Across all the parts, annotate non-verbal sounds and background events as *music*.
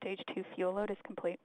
Stage 2 fuel load is complete.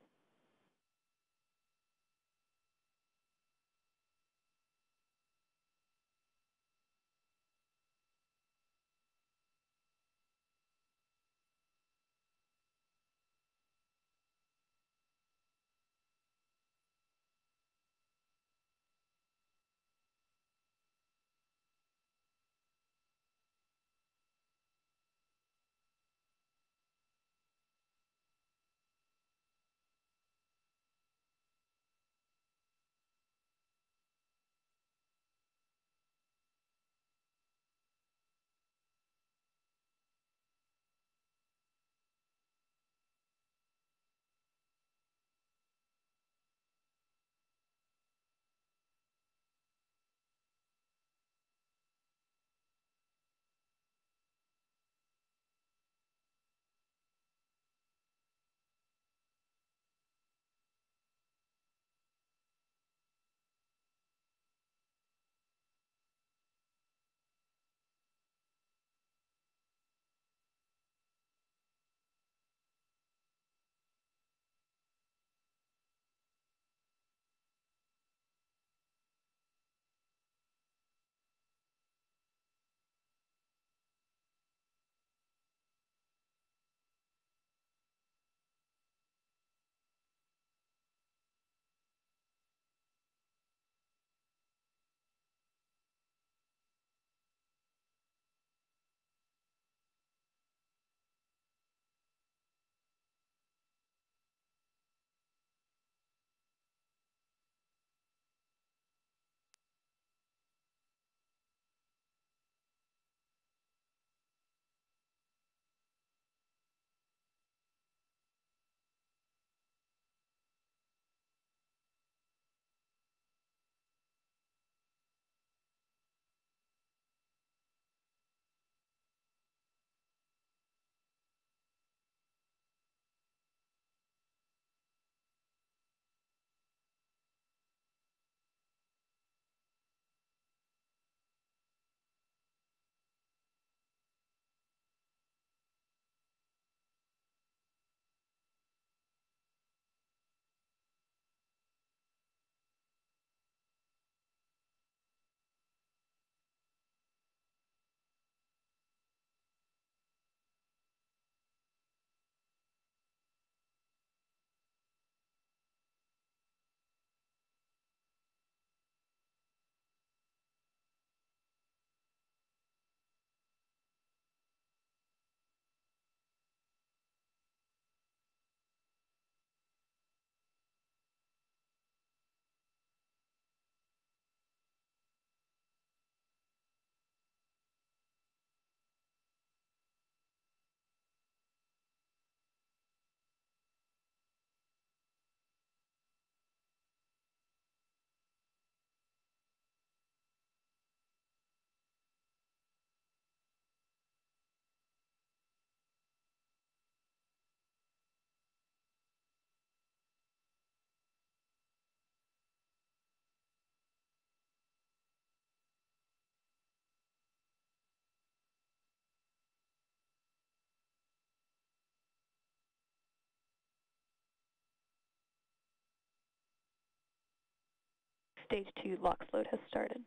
Stage 2 LOX load has started.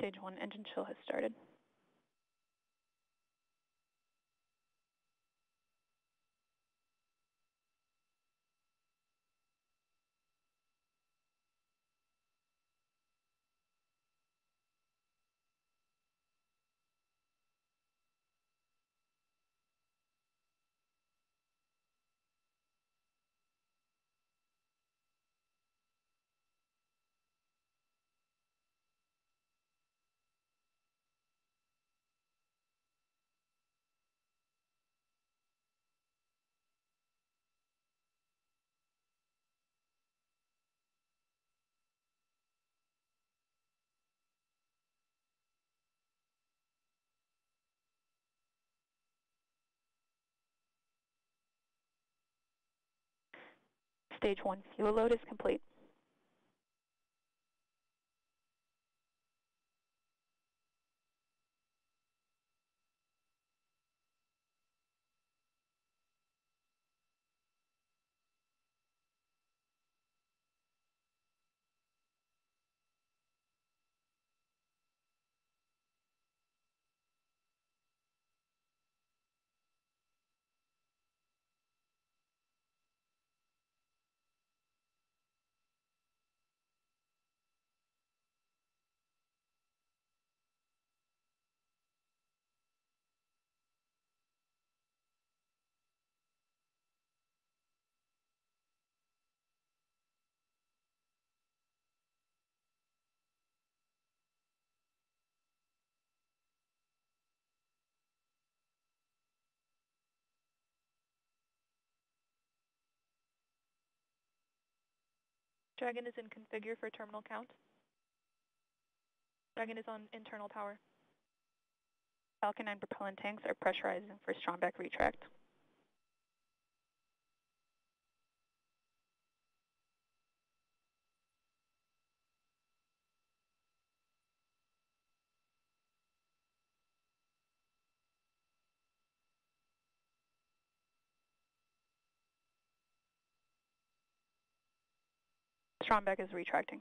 Stage 1 engine chill has started. Stage 1 fuel load is complete. Dragon is in configure for terminal count. Dragon is on internal power. Falcon 9 propellant tanks are pressurizing for Strongback retract. Strongback is retracting.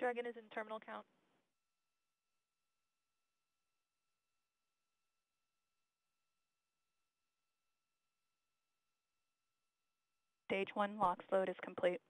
Dragon is in terminal count. Stage 1 LOX load is complete.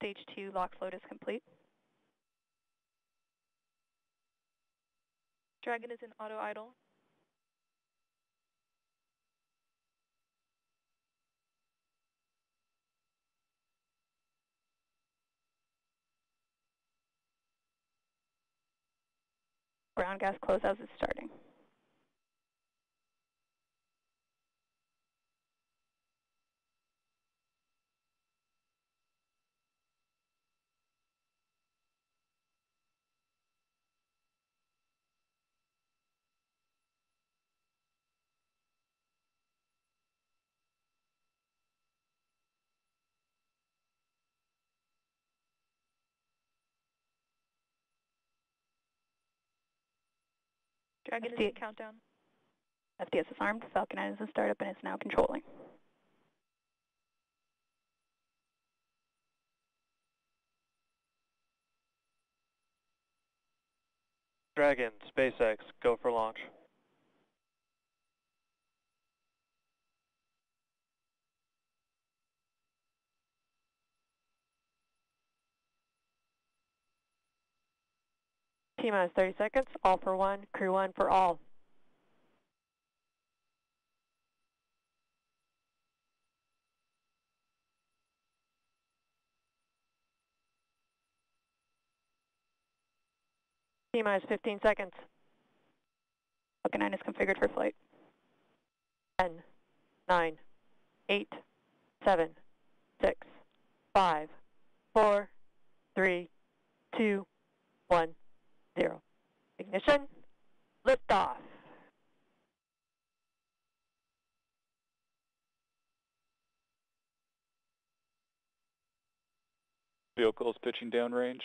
Stage 2 LOX load is complete. Dragon is in auto idle. Ground gas closeout is starting. Dragon is FD in countdown. FDS is armed, Falcon 9 is in startup and is now controlling. Dragon, SpaceX, go for launch. T minus 30 seconds, all for one, crew one for all. T minus 15 seconds. Falcon 9 is configured for flight. 10, 9, 8, 7, 6, 5, 4, 3, 2, 1, 0. Ignition, liftoff. Vehicles pitching downrange.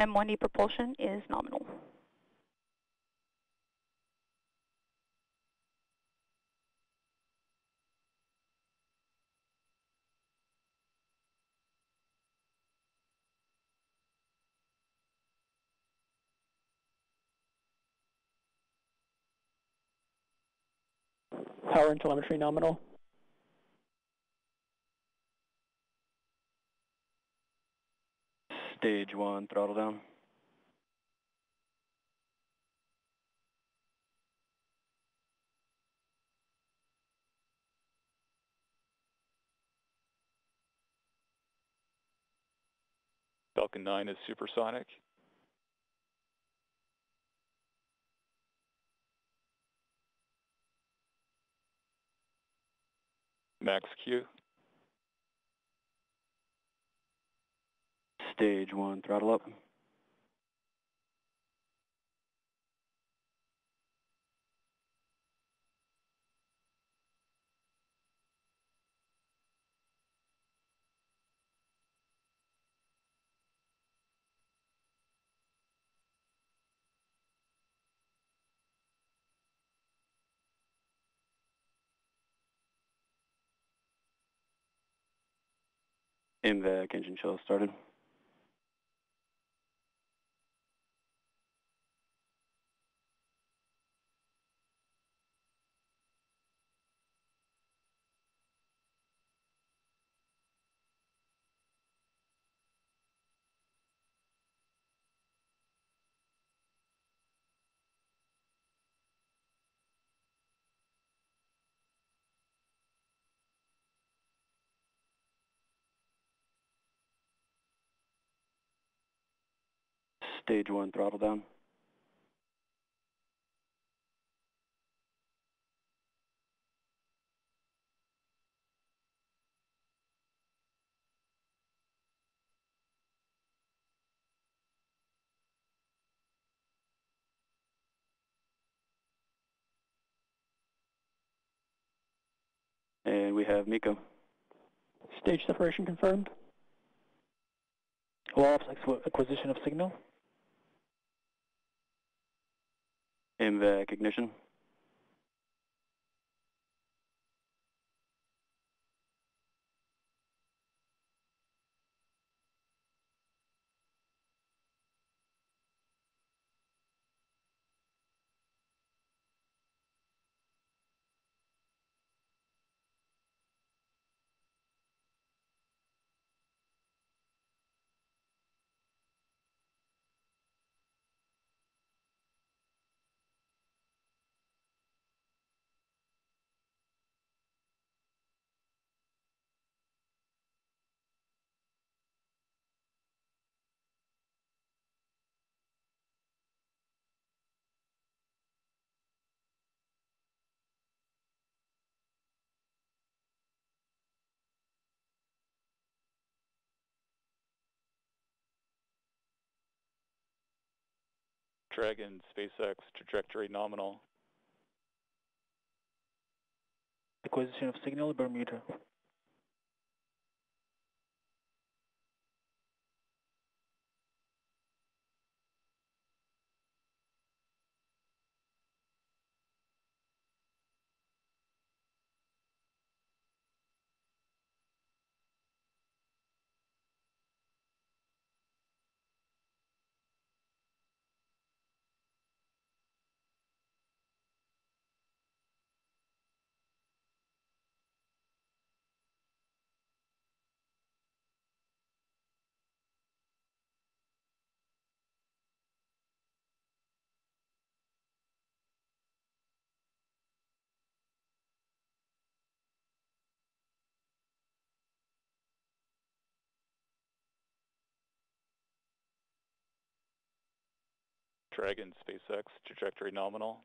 M1D propulsion is nominal. Power and telemetry nominal. Stage 1, throttle down. Falcon 9 is supersonic. Max Q. Stage 1, throttle up. MVAC engine chill started. Stage 1, throttle down. And we have MECO. Stage separation confirmed. Ops acquisition of signal. MVAC ignition. Dragon SpaceX trajectory nominal. Acquisition of signal Bermuda. Dragon SpaceX trajectory nominal.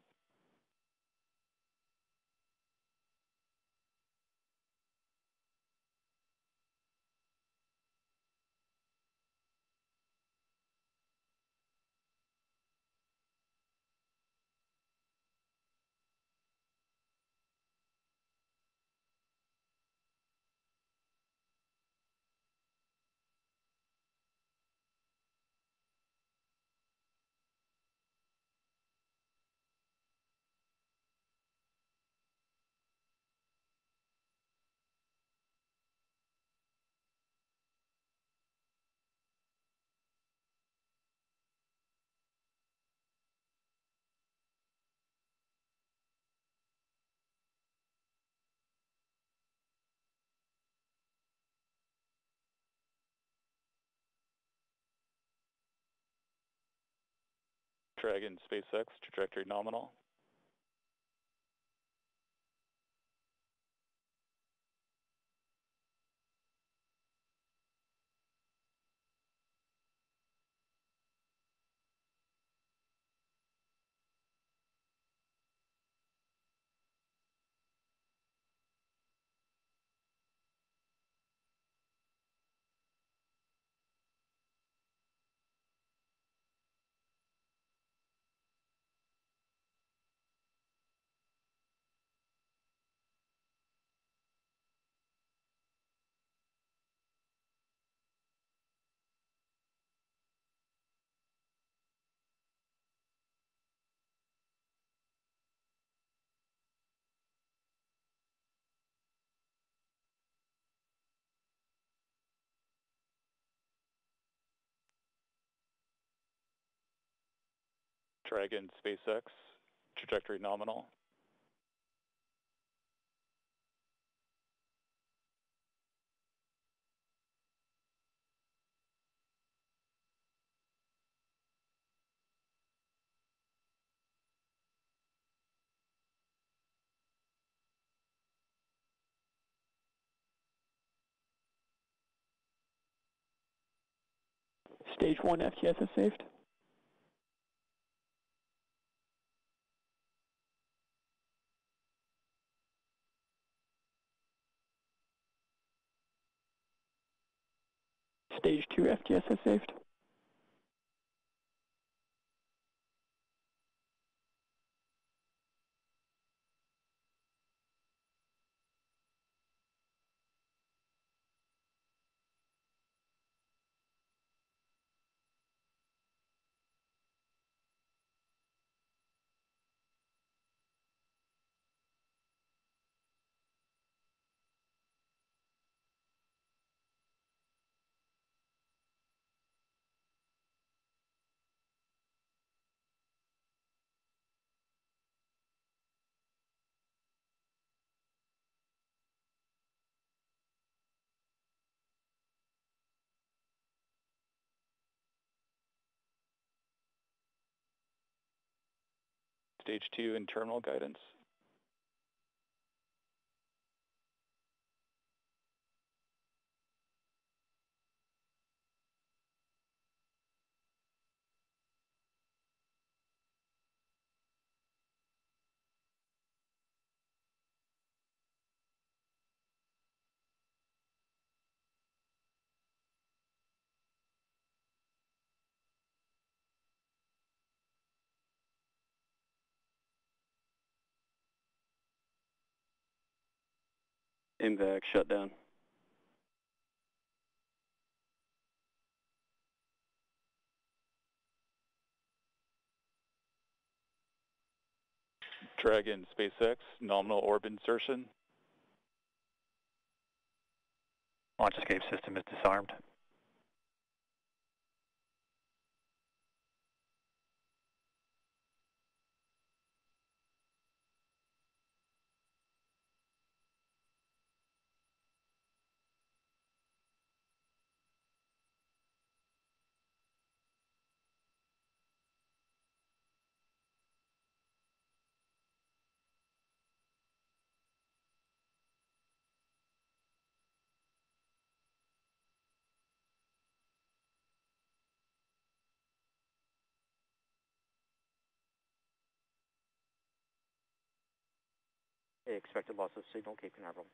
Dragon SpaceX trajectory nominal. Dragon SpaceX trajectory nominal. Stage 1 FTS is safed. Stage 2 FTS is safed. Stage 2 internal guidance. MVAC shut down. Dragon SpaceX, nominal orb insertion. Launch escape system is disarmed. Expected loss of signal, Cape Canaveral.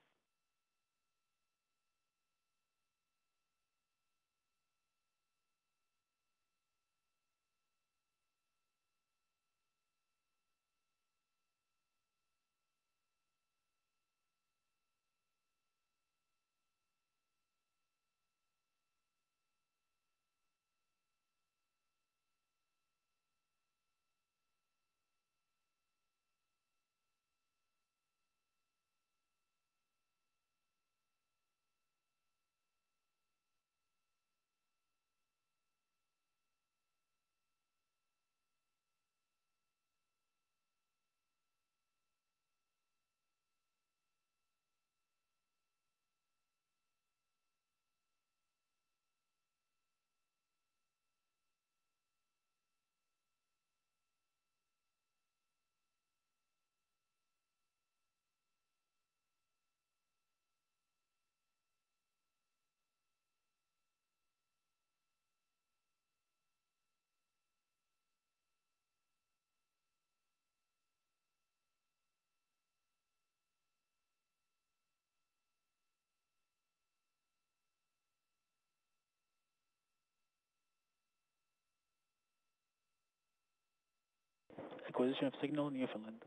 Acquisition of signal, Newfoundland.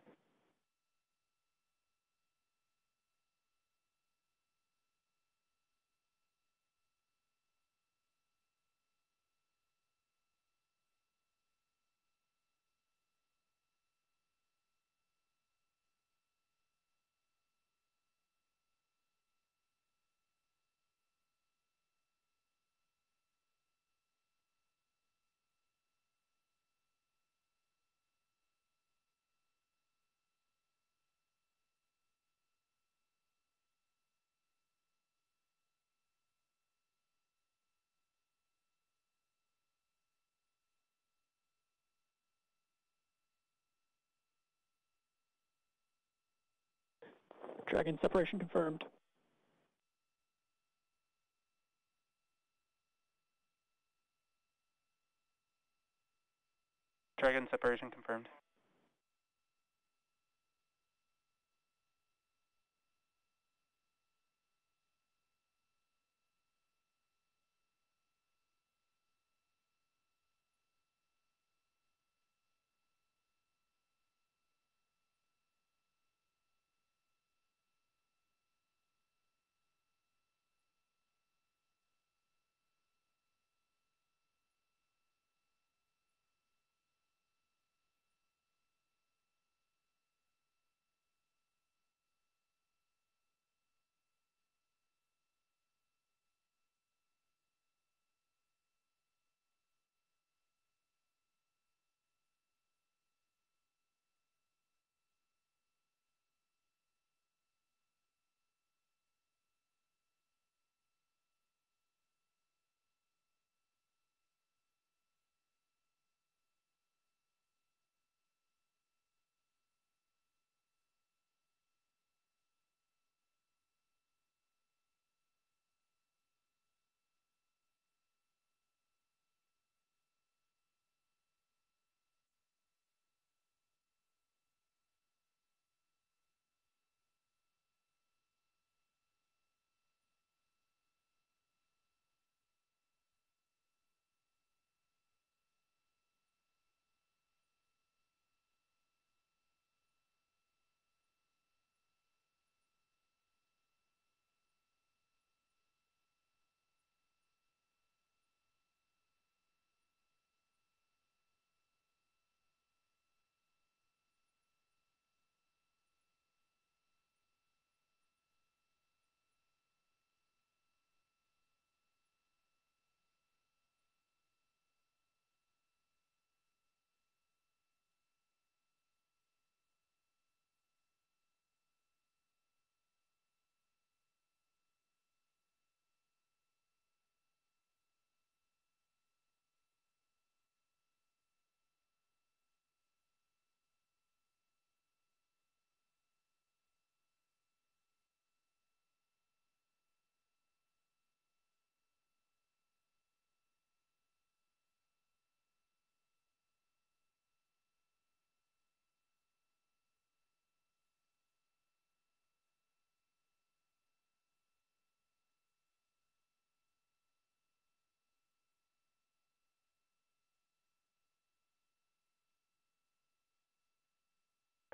Dragon separation confirmed. Dragon separation confirmed.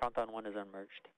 Countdown one is unmerged.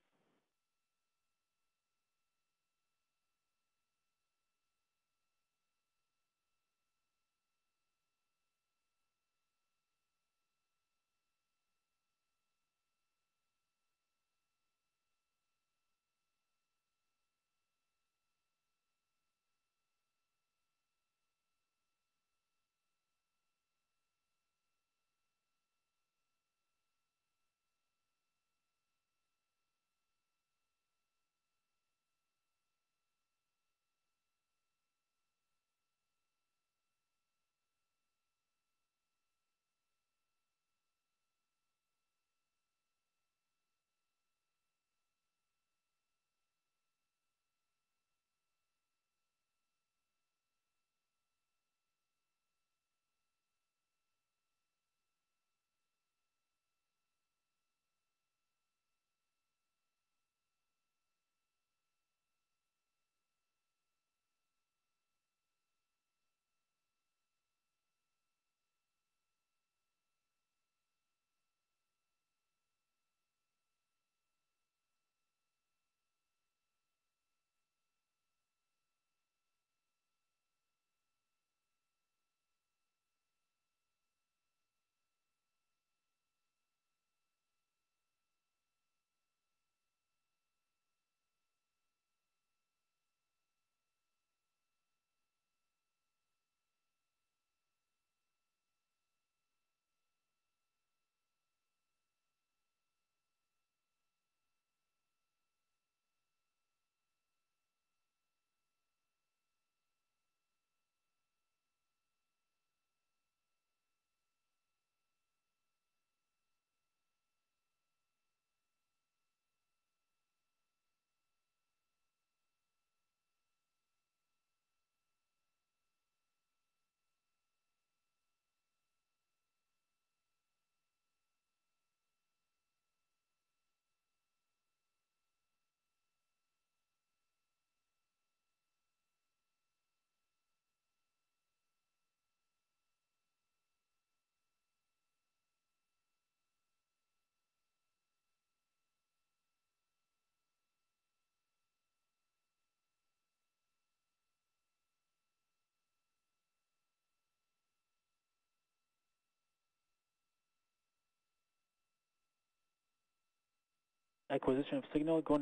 Acquisition of signal, go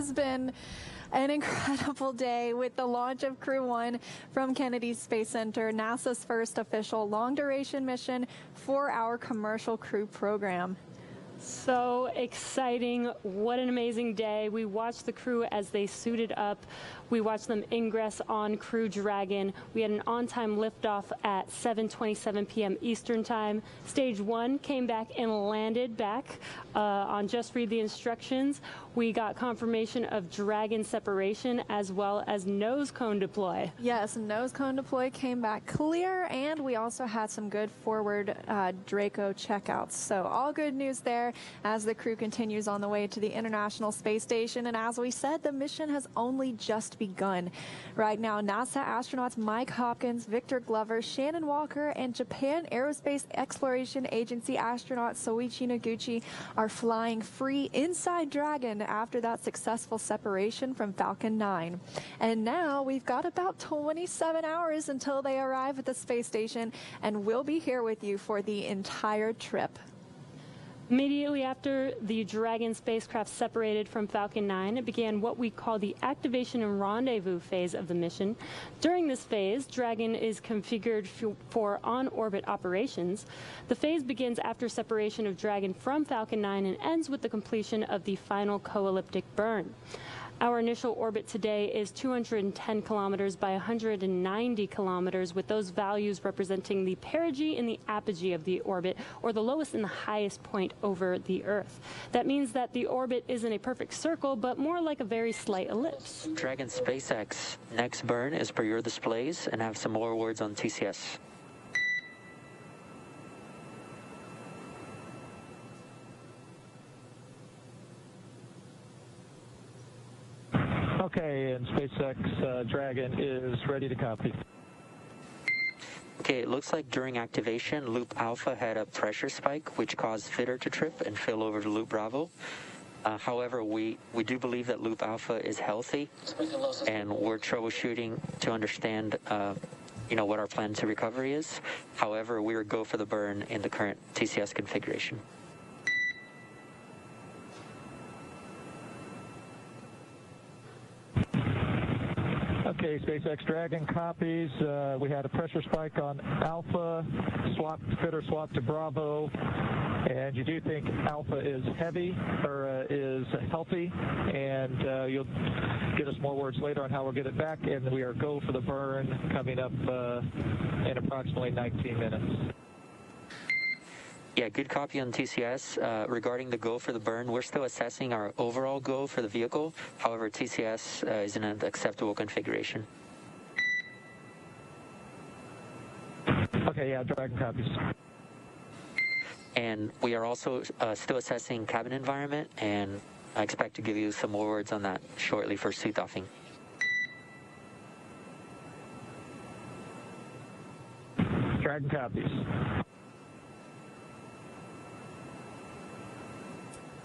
has been an incredible day with the launch of Crew One from Kennedy Space Center, NASA's first official long duration mission for our commercial crew program. So exciting. What an amazing day. We watched the crew as they suited up. We watched them ingress on Crew Dragon. We had an on-time liftoff at 7:27 p.m. Eastern Time. Stage 1 came back and landed back uh, on Just Read the Instructions. We got confirmation of Dragon separation as well as nose cone deploy. Yes, nose cone deploy came back clear, and we also had some good forward uh, Draco checkouts. So all good news there as the crew continues on the way to the International Space Station. And as we said, the mission has only just begun. Right now, NASA astronauts Mike Hopkins, Victor Glover, Shannon Walker, and Japan Aerospace Exploration Agency astronaut Soichi Noguchi are flying free inside Dragon after that successful separation from Falcon 9. And now we've got about 27 hours until they arrive at the space station, and we'll be here with you for the entire trip. Immediately after the Dragon spacecraft separated from Falcon 9, it began what we call the activation and rendezvous phase of the mission. During this phase, Dragon is configured for on-orbit operations. The phase begins after separation of Dragon from Falcon 9 and ends with the completion of the final co-elliptic burn. Our initial orbit today is 210 kilometers by 190 kilometers, with those values representing the perigee and the apogee of the orbit, or the lowest and the highest point over the Earth. That means that the orbit isn't a perfect circle, but more like a very slight ellipse. Dragon SpaceX, next burn is per your displays, and have some more words on TCS. Okay, and SpaceX uh, Dragon is ready to copy. Okay, it looks like during activation, Loop Alpha had a pressure spike, which caused Fitter to trip and fill over to Loop Bravo. Uh, however, we, we do believe that Loop Alpha is healthy, and we're troubleshooting to understand, uh, you know, what our plan to recovery is. However, we would go for the burn in the current TCS configuration. Okay, SpaceX Dragon copies. Uh, we had a pressure spike on Alpha, swap, fitter swap to Bravo, and you do think Alpha is heavy or uh, is healthy, and uh, you'll get us more words later on how we'll get it back, and we are go for the burn coming up uh, in approximately 19 minutes. Yeah, good copy on TCS. Uh, regarding the go for the burn, we're still assessing our overall go for the vehicle. However, TCS uh, is in an acceptable configuration. Okay, yeah, Dragon copies. And we are also uh, still assessing cabin environment, and I expect to give you some more words on that shortly for suit offing. Dragon copies.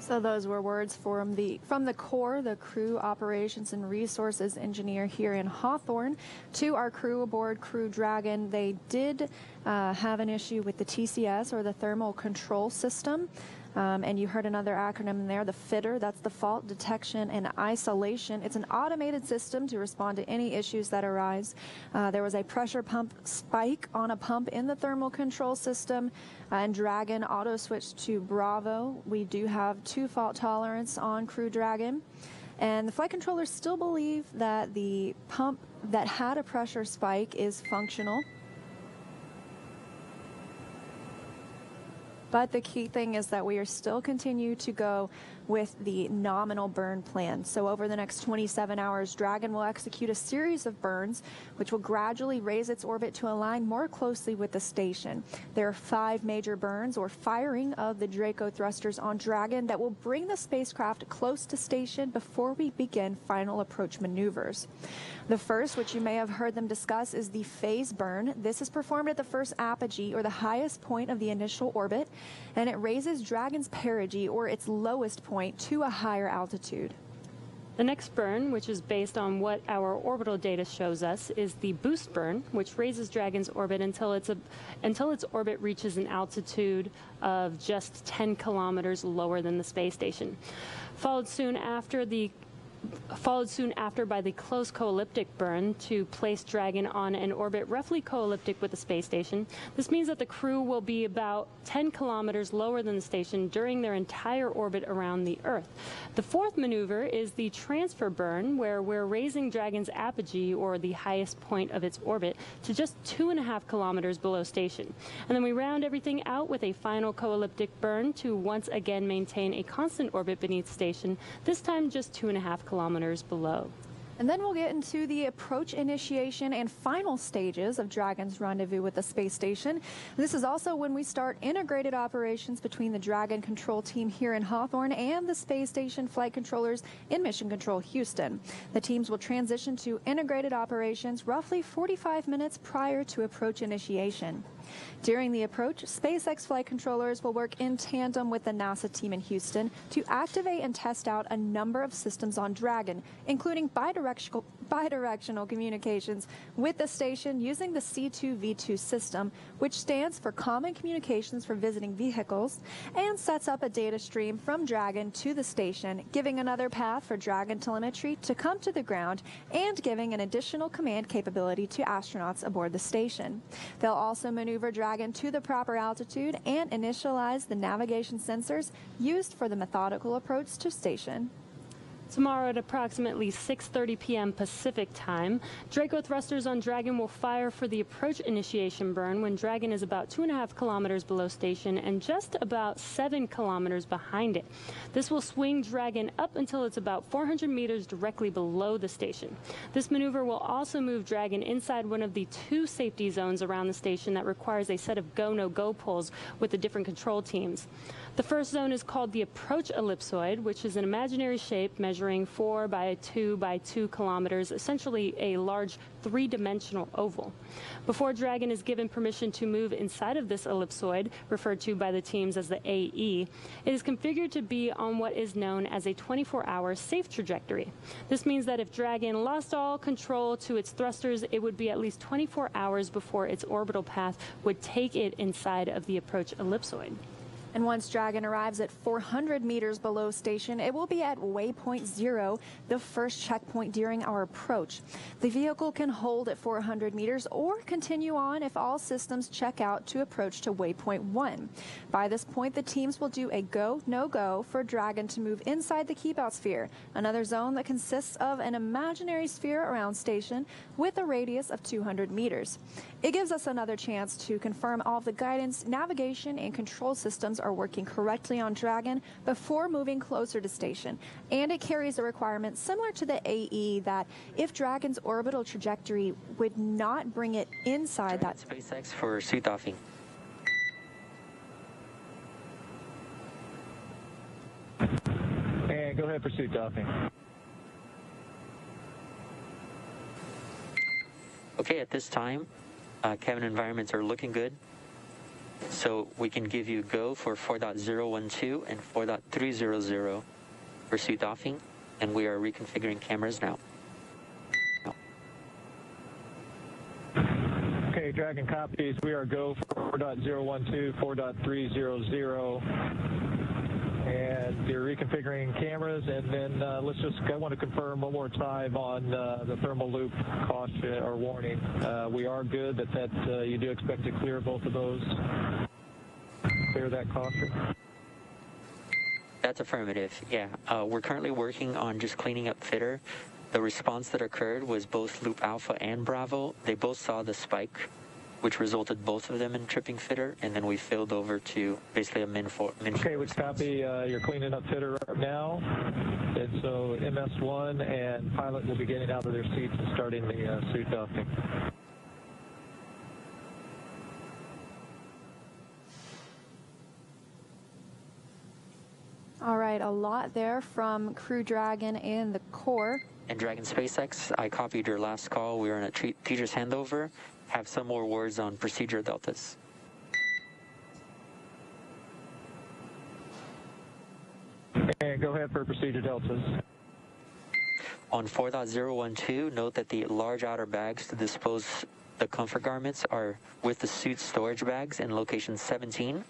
So those were words from the from the core, the crew operations and resources engineer here in Hawthorne, to our crew aboard Crew Dragon. They did uh, have an issue with the TCS or the thermal control system. Um, and you heard another acronym in there, the FITTER, that's the fault detection and isolation. It's an automated system to respond to any issues that arise. Uh, there was a pressure pump spike on a pump in the thermal control system, uh, and Dragon auto switched to Bravo. We do have two fault tolerance on Crew Dragon. And the flight controllers still believe that the pump that had a pressure spike is functional. But the key thing is that we are still continue to go with the nominal burn plan. So over the next 27 hours, Dragon will execute a series of burns, which will gradually raise its orbit to align more closely with the station. There are five major burns or firing of the Draco thrusters on Dragon that will bring the spacecraft close to station before we begin final approach maneuvers. The first, which you may have heard them discuss, is the phase burn. This is performed at the first apogee, or the highest point of the initial orbit, and it raises Dragon's perigee, or its lowest point, to a higher altitude. The next burn, which is based on what our orbital data shows us, is the boost burn, which raises Dragon's orbit until its, until its orbit reaches an altitude of just 10 kilometers lower than the space station. Followed soon after the followed soon after by the close co-elliptic burn to place Dragon on an orbit roughly co-elliptic with the space station. This means that the crew will be about 10 kilometers lower than the station during their entire orbit around the Earth. The fourth maneuver is the transfer burn, where we're raising Dragon's apogee, or the highest point of its orbit, to just two and a half kilometers below station. And then we round everything out with a final co-elliptic burn to once again maintain a constant orbit beneath station, this time just two and a half kilometers kilometers below. And then we'll get into the approach initiation and final stages of Dragon's rendezvous with the space station. This is also when we start integrated operations between the Dragon control team here in Hawthorne and the space station flight controllers in Mission Control Houston. The teams will transition to integrated operations roughly 45 minutes prior to approach initiation. During the approach, SpaceX flight controllers will work in tandem with the NASA team in Houston to activate and test out a number of systems on Dragon, including bidirectional, bidirectional communications with the station using the C2V2 system, which stands for Common Communications for Visiting Vehicles, and sets up a data stream from Dragon to the station, giving another path for Dragon telemetry to come to the ground and giving an additional command capability to astronauts aboard the station. They'll also maneuver Dragon to the proper altitude and initialize the navigation sensors used for the methodical approach to station. Tomorrow at approximately 6.30 p.m. Pacific time, Draco thrusters on Dragon will fire for the approach initiation burn when Dragon is about 2.5 kilometers below station and just about 7 kilometers behind it. This will swing Dragon up until it's about 400 meters directly below the station. This maneuver will also move Dragon inside one of the two safety zones around the station that requires a set of go-no-go polls with the different control teams. The first zone is called the approach ellipsoid, which is an imaginary shape measuring 4 by 2 by 2 kilometers, essentially a large three-dimensional oval. Before Dragon is given permission to move inside of this ellipsoid, referred to by the teams as the AE, it is configured to be on what is known as a 24-hour safe trajectory. This means that if Dragon lost all control to its thrusters, it would be at least 24 hours before its orbital path would take it inside of the approach ellipsoid. And once Dragon arrives at 400 meters below station, it will be at waypoint zero, the first checkpoint during our approach. The vehicle can hold at 400 meters or continue on if all systems check out to approach to waypoint one. By this point, the teams will do a go, no go for Dragon to move inside the keep out sphere, another zone that consists of an imaginary sphere around station with a radius of 200 meters. It gives us another chance to confirm all of the guidance, navigation, and control systems are working correctly on Dragon before moving closer to station. And it carries a requirement similar to the AE that if Dragon's orbital trajectory would not bring it inside that SpaceX for suit offing. And go ahead for suit offing. Okay, at this time, uh, cabin environments are looking good. So we can give you go for 4.012 and 4.300 for suit offing, and we are reconfiguring cameras now. Okay, Dragon copies. We are go for 4.012, 4.300. And you're reconfiguring cameras, and then uh, let's just, I want to confirm one more time on uh, the thermal loop caution or warning. Uh, we are good that, that uh, you do expect to clear both of those. Clear that caution. That's affirmative, yeah. Uh, we're currently working on just cleaning up fitter. The response that occurred was both Loop Alpha and Bravo. They both saw the spike which resulted both of them in tripping fitter, and then we failed over to basically a min for min. Okay, which copy? Uh, you're cleaning up fitter right now, and so MS1 and pilot will be getting out of their seats and starting the uh, suit docking. All right, a lot there from Crew Dragon and the Core. And Dragon SpaceX, I copied your last call. We were in a tre- teacher's handover. Have some more words on procedure deltas. And go ahead for procedure deltas. On 4.012, note that the large outer bags to dispose the comfort garments are with the suit storage bags in location 17.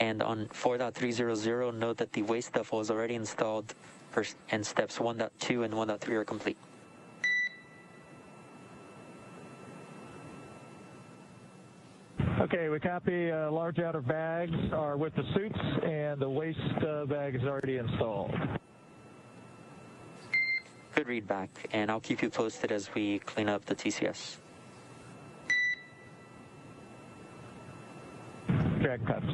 And on 4.300, note that the waste duffel is already installed and steps 1.2 and 1.3 are complete. Okay, we copy. Uh, large outer bags are with the suits, and the waste uh, bag is already installed. Good read back, and I'll keep you posted as we clean up the TCS. Drag cups.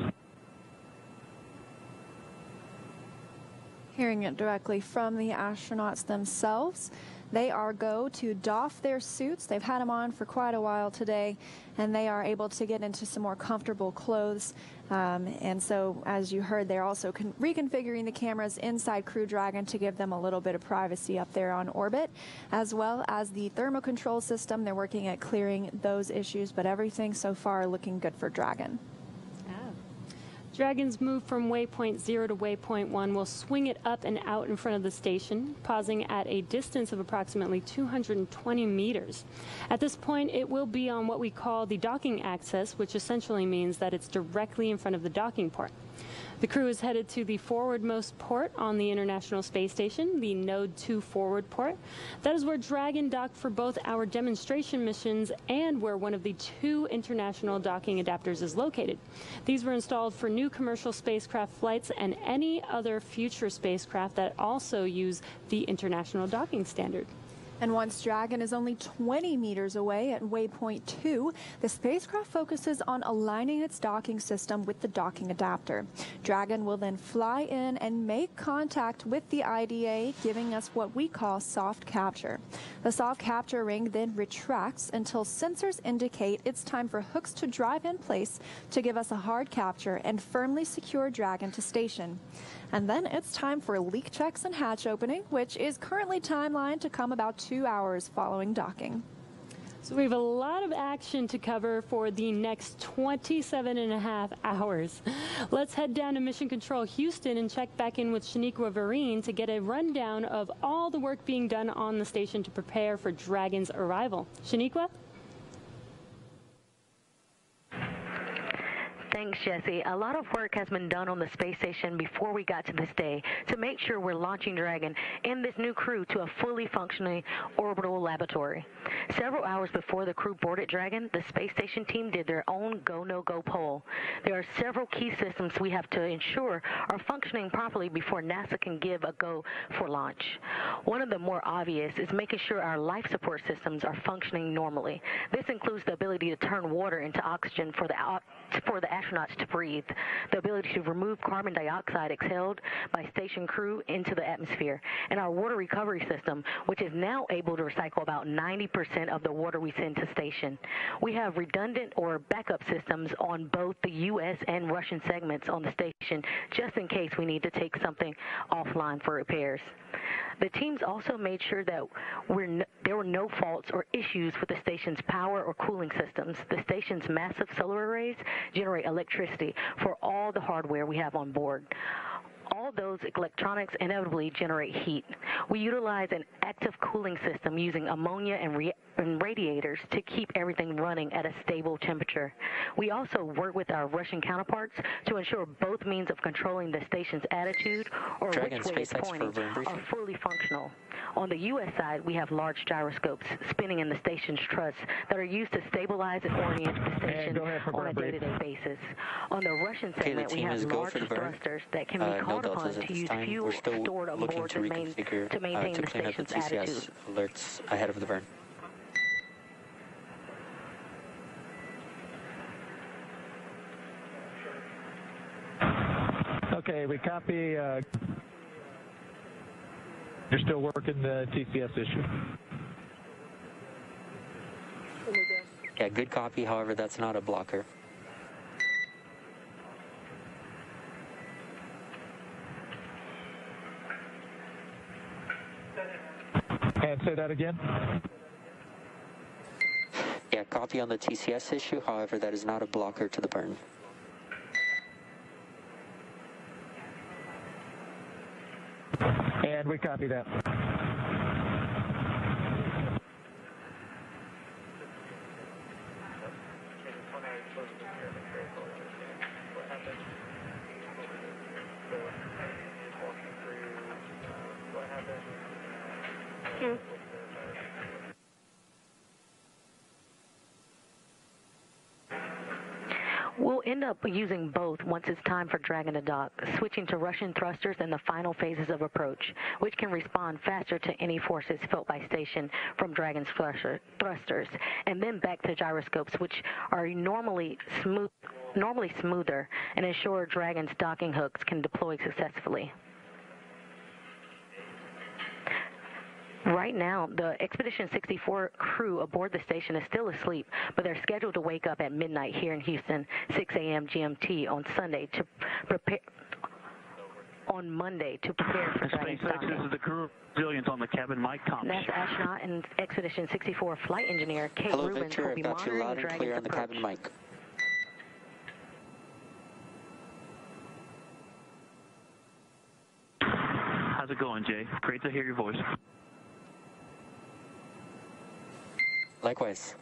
Hearing it directly from the astronauts themselves. They are go to doff their suits. They've had them on for quite a while today, and they are able to get into some more comfortable clothes. Um, and so, as you heard, they're also con- reconfiguring the cameras inside Crew Dragon to give them a little bit of privacy up there on orbit, as well as the thermal control system. They're working at clearing those issues, but everything so far looking good for Dragon. Dragon's move from waypoint 0 to waypoint 1 will swing it up and out in front of the station, pausing at a distance of approximately 220 meters. At this point, it will be on what we call the docking axis, which essentially means that it's directly in front of the docking port. The crew is headed to the forwardmost port on the International Space Station, the Node 2 forward port. That is where Dragon docked for both our demonstration missions and where one of the two international docking adapters is located. These were installed for new commercial spacecraft flights and any other future spacecraft that also use the International Docking Standard. And once Dragon is only 20 meters away at waypoint 2, the spacecraft focuses on aligning its docking system with the docking adapter. Dragon will then fly in and make contact with the IDA, giving us what we call soft capture. The soft capture ring then retracts until sensors indicate it's time for hooks to drive in place to give us a hard capture and firmly secure Dragon to station. And then it's time for leak checks and hatch opening, which is currently timelined to come about two hours following docking. So we have a lot of action to cover for the next 27 and a half hours. Let's head down to Mission Control Houston and check back in with Shaniqua Vereen to get a rundown of all the work being done on the station to prepare for Dragon's arrival. Shaniqua? Thanks, Jesse. A lot of work has been done on the space station before we got to this day to make sure we're launching Dragon and this new crew to a fully functioning orbital laboratory. Several hours before the crew boarded Dragon, the space station team did their own go no go poll. There are several key systems we have to ensure are functioning properly before NASA can give a go for launch. One of the more obvious is making sure our life support systems are functioning normally. This includes the ability to turn water into oxygen for the for the astronauts to breathe, the ability to remove carbon dioxide exhaled by station crew into the atmosphere, and our water recovery system, which is now able to recycle about 90% of the water we send to station. We have redundant or backup systems on both the U.S. and Russian segments on the station, just in case we need to take something offline for repairs. The teams also made sure that there were no faults or issues with the station's power or cooling systems. The station's massive solar arrays generate electricity for all the hardware we have on board all those electronics inevitably generate heat. We utilize an active cooling system using ammonia and, re- and, radiators to keep everything running at a stable temperature. We also work with our Russian counterparts to ensure both means of controlling the station's attitude or Dragon which way it's pointing are fully functional. On the U.S. side, we have large gyroscopes spinning in the station's truss that are used to stabilize and orient the station on a day-to-day basis. On the Russian segment, we have large thrusters that can be uh, called no upon to use time. fuel stored aboard to, main, to maintain uh, to the station's attitude. Alerts ahead of the burn. Okay, we copy. Uh you're still working the TCS issue. Yeah, good copy. However, that's not a blocker. And say that again. Yeah, copy on the TCS issue. However, that is not a blocker to the burn. And we copy that. We'll end up using both once it's time for Dragon to dock, switching to Russian thrusters in the final phases of approach, which can respond faster to any forces felt by station from Dragon's thruster, thrusters, and then back to gyroscopes, which are normally smooth, normally smoother and ensure Dragon's docking hooks can deploy successfully. Right now, the Expedition 64 crew aboard the station is still asleep, but they're scheduled to wake up at midnight here in Houston, 6 a.m. GMT on Sunday to prepare on Monday to prepare for Dragon's SpaceX, docking. this is the crew resilience on the cabin mic comms. NASA astronaut and Expedition 64 flight engineer Kate Hello, Rubins Victor. will I've be got you monitoring loud and Dragon's clear on the approach. cabin mic. How's it going, Jay? Great to hear your voice. Likewise.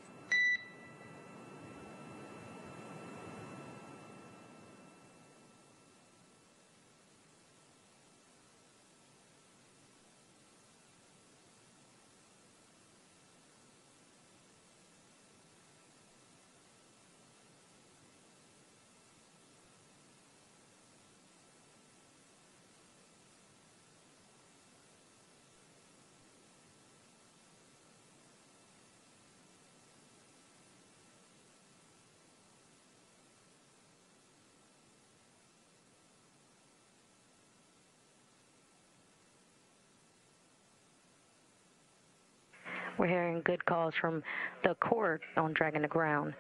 We're hearing good calls from the Corps on Dragon to ground.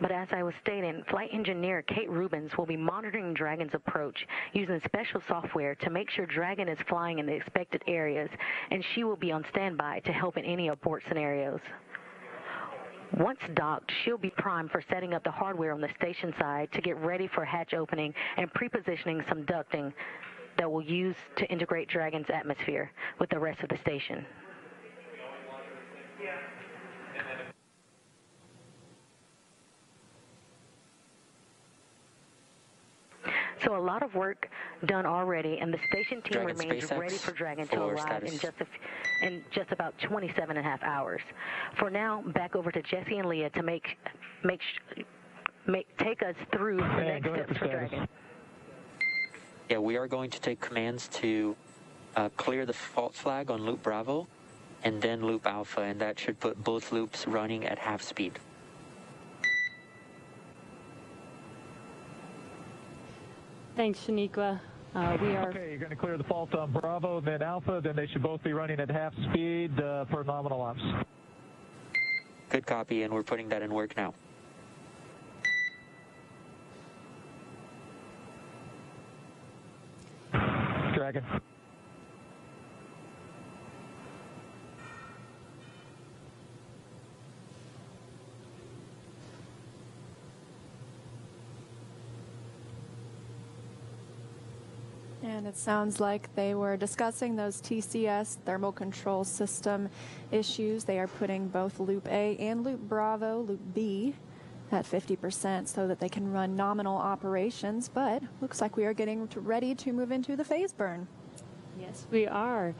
But as I was stating, flight engineer Kate Rubins will be monitoring Dragon's approach using special software to make sure Dragon is flying in the expected areas, and she will be on standby to help in any abort scenarios. Once docked, she'll be primed for setting up the hardware on the station side to get ready for hatch opening and pre-positioning some ducting that will use to integrate Dragon's atmosphere with the rest of the station. So a lot of work done already, and the station team Dragon remains SpaceX ready for Dragon to for arrive in just a f- in just about 27 and a half hours. For now, back over to Jesse and Leah to make make make take us through the And next steps for for status. Dragon. Yeah, we are going to take commands to uh, clear the fault flag on loop Bravo and then loop Alpha, and that should put both loops running at half speed. Thanks, Shaniqua. Uh, we are Okay, you're going to clear the fault on Bravo, then Alpha, then they should both be running at half speed uh, per nominal ops. Good copy, and we're putting that in work now. Dragon. And it sounds like they were discussing those TCS thermal control system issues. They are putting both Loop A and Loop Bravo, Loop B, at 50% so that they can run nominal operations. But looks like we are getting ready to move into the phase burn. Yes, we are.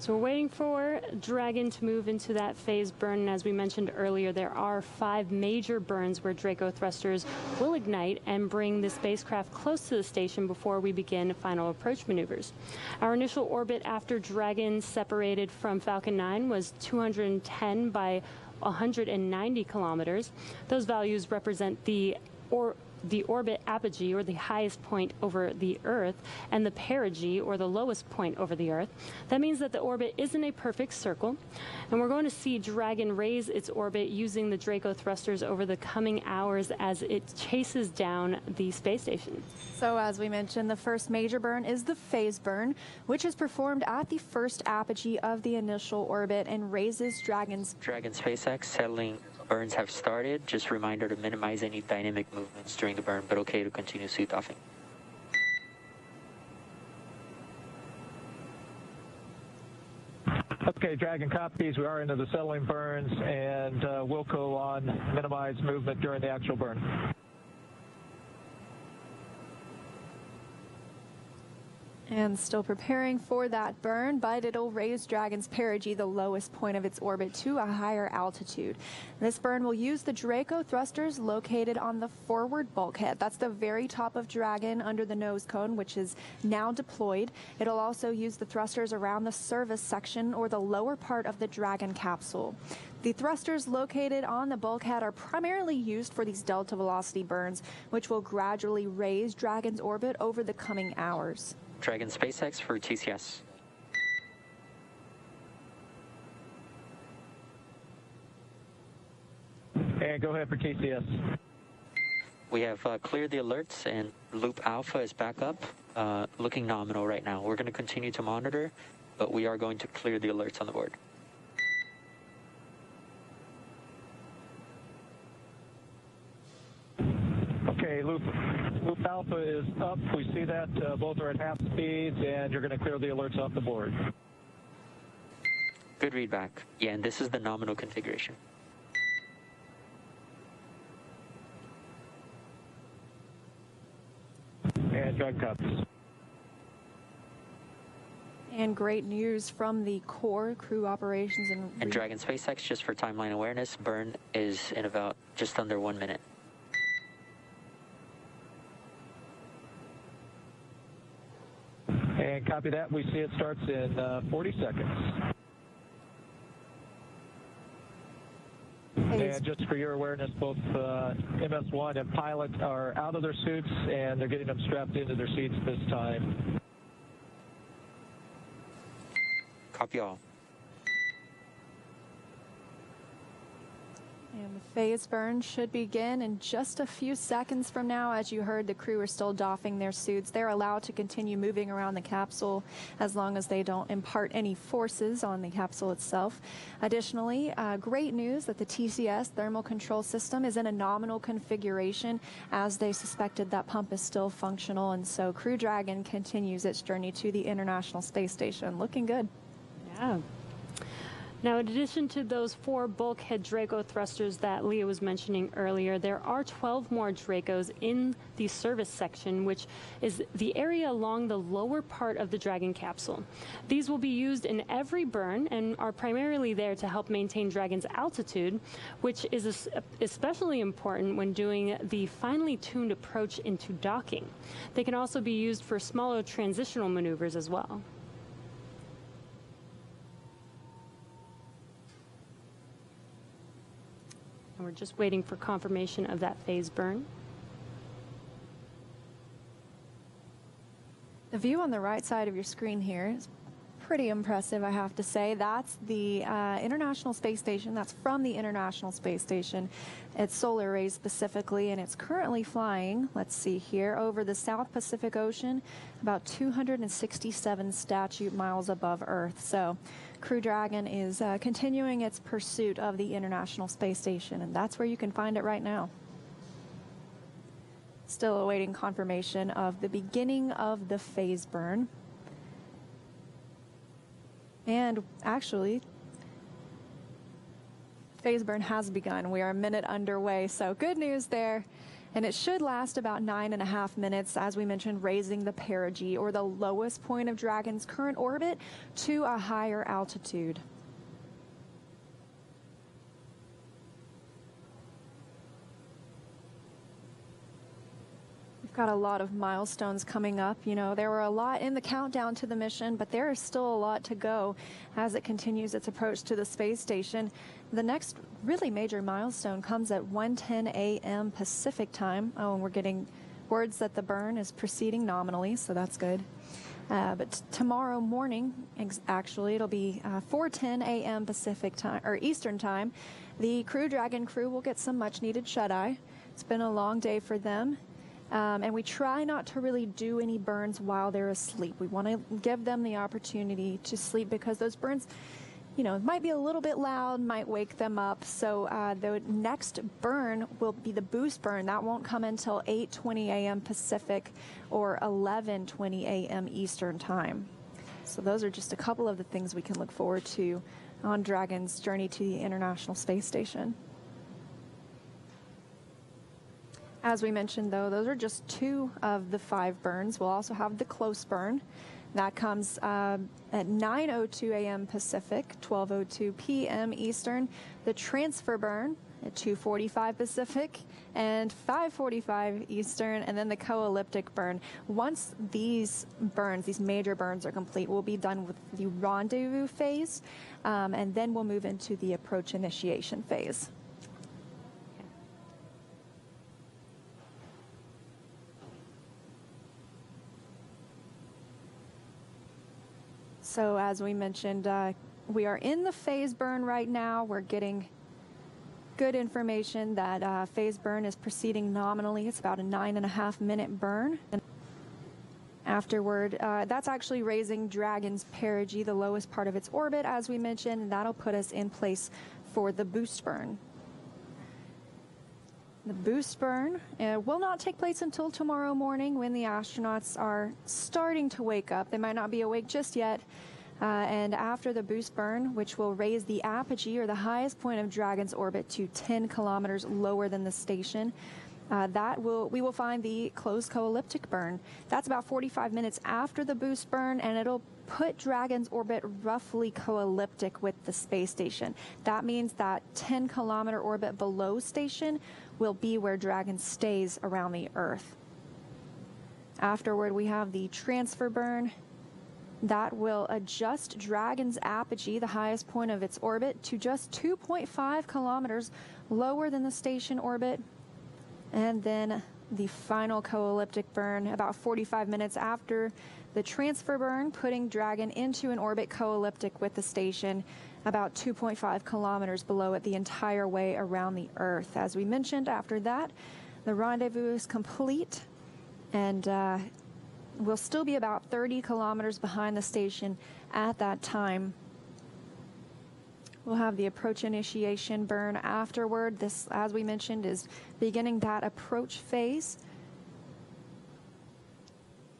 So we're waiting for Dragon to move into that phase burn. And as we mentioned earlier, there are five major burns where Draco thrusters will ignite and bring the spacecraft close to the station before we begin final approach maneuvers. Our initial orbit after Dragon separated from Falcon 9 was 210 by 190 kilometers. Those values represent the or the orbit apogee, or the highest point over the Earth, and the perigee, or the lowest point over the Earth. That means that the orbit isn't a perfect circle, and we're going to see Dragon raise its orbit using the Draco thrusters over the coming hours as it chases down the space station. So, as we mentioned, the first major burn is the phase burn, which is performed at the first apogee of the initial orbit and raises Dragon's. Dragon SpaceX settling burns have started. Just reminder to minimize any dynamic movements during the burn, but okay to continue suit doffing. Okay, Dragon copies. We are into the settling burns, and uh, Wilco on minimize movement during the actual burn. And still preparing for that burn, but it'll raise Dragon's perigee, the lowest point of its orbit, to a higher altitude. This burn will use the Draco thrusters located on the forward bulkhead. That's the very top of Dragon under the nose cone, which is now deployed. It'll also use the thrusters around the service section or the lower part of the Dragon capsule. The thrusters located on the bulkhead are primarily used for these delta velocity burns, which will gradually raise Dragon's orbit over the coming hours. Dragon SpaceX for TCS. And go ahead for TCS. We have uh, cleared the alerts, and Loop Alpha is back up, uh, looking nominal right now. We're going to continue to monitor, but we are going to clear the alerts on the board. Okay, Loop, Loop Alpha is up. We see that. Uh, both are at half speeds, and you're going to clear the alerts off the board. Good readback. Yeah, and this is the nominal configuration. And drug copies. And great news from the core crew operations and. And Dragon SpaceX, just for timeline awareness, burn is in about just under one minute. And copy that. We see it starts in uh, 40 seconds. And just for your awareness, both uh, MS-1 and pilot are out of their suits, and they're getting them strapped into their seats this time. Copy all. And the phase burn should begin in just a few seconds from now. As you heard, the crew are still doffing their suits. They're allowed to continue moving around the capsule as long as they don't impart any forces on the capsule itself. Additionally, uh, great news that the TCS thermal control system is in a nominal configuration as they suspected that pump is still functional. And so Crew Dragon continues its journey to the International Space Station. Looking good. Yeah. Now, in addition to those four bulkhead Draco thrusters that Leah was mentioning earlier, there are 12 more Dracos in the service section, which is the area along the lower part of the Dragon capsule. These will be used in every burn and are primarily there to help maintain Dragon's altitude, which is especially important when doing the finely tuned approach into docking. They can also be used for smaller transitional maneuvers as well. And we're just waiting for confirmation of that phase burn. The view on the right side of your screen here is pretty impressive, I have to say. That's the uh, International Space Station. That's from the International Space Station. It's solar arrays specifically, and it's currently flying, let's see here, over the South Pacific Ocean, about 267 statute miles above Earth. So Crew Dragon is uh, continuing its pursuit of the International Space Station, and that's where you can find it right now. Still awaiting confirmation of the beginning of the phase burn. And actually, phase burn has begun. We are a minute underway, so good news there. And it should last about nine and a half minutes, as we mentioned, raising the perigee, or the lowest point of Dragon's current orbit, to a higher altitude. Got a lot of milestones coming up. You know, there were a lot in the countdown to the mission, but there is still a lot to go as it continues its approach to the space station. The next really major milestone comes at 1:10 a.m. Pacific time. Oh, and we're getting words that the burn is proceeding nominally, so that's good. Uh, but tomorrow morning, actually, it'll be uh, 4:10 a.m. Pacific time or Eastern time. The Crew Dragon crew will get some much-needed shut-eye. It's been a long day for them. Um, and we try not to really do any burns while they're asleep. We want to give them the opportunity to sleep because those burns, you know, might be a little bit loud, might wake them up. So uh, the next burn will be the boost burn. That won't come until 8:20 a.m. Pacific or 11:20 a.m. Eastern time. So those are just a couple of the things we can look forward to on Dragon's journey to the International Space Station. As we mentioned, though, those are just two of the five burns. We'll also have the close burn. That comes uh, at 9.02 a.m. Pacific, 12.02 p.m. Eastern. The transfer burn at 2.45 Pacific and 5.45 Eastern. And then the co-elliptic burn. Once these burns, these major burns are complete, we'll be done with the rendezvous phase. Um, and then we'll move into the approach initiation phase. So as we mentioned, uh, we are in the phase burn right now. We're getting good information that uh, phase burn is proceeding nominally. It's about a nine and a half minute burn. And afterward, uh, that's actually raising Dragon's perigee, the lowest part of its orbit, as we mentioned, and that'll put us in place for the boost burn. The boost burn uh, will not take place until tomorrow morning when the astronauts are starting to wake up. They might not be awake just yet. Uh, and after the boost burn, which will raise the apogee or the highest point of Dragon's orbit to 10 kilometers lower than the station, uh, that will we will find the closed co-elliptic burn. That's about 45 minutes after the boost burn, and it'll put Dragon's orbit roughly co-elliptic with the space station. That means that 10 kilometer orbit below station will be where Dragon stays around the Earth. Afterward, we have the transfer burn. That will adjust Dragon's apogee, the highest point of its orbit, to just 2.5 kilometers lower than the station orbit. And then the final co-elliptic burn about 45 minutes after the transfer burn, putting Dragon into an orbit co-elliptic with the station about 2.5 kilometers below it the entire way around the Earth. As we mentioned, after that, the rendezvous is complete and uh, will still be about 30 kilometers behind the station at that time. We'll have the approach initiation burn afterward. This, as we mentioned, is beginning that approach phase.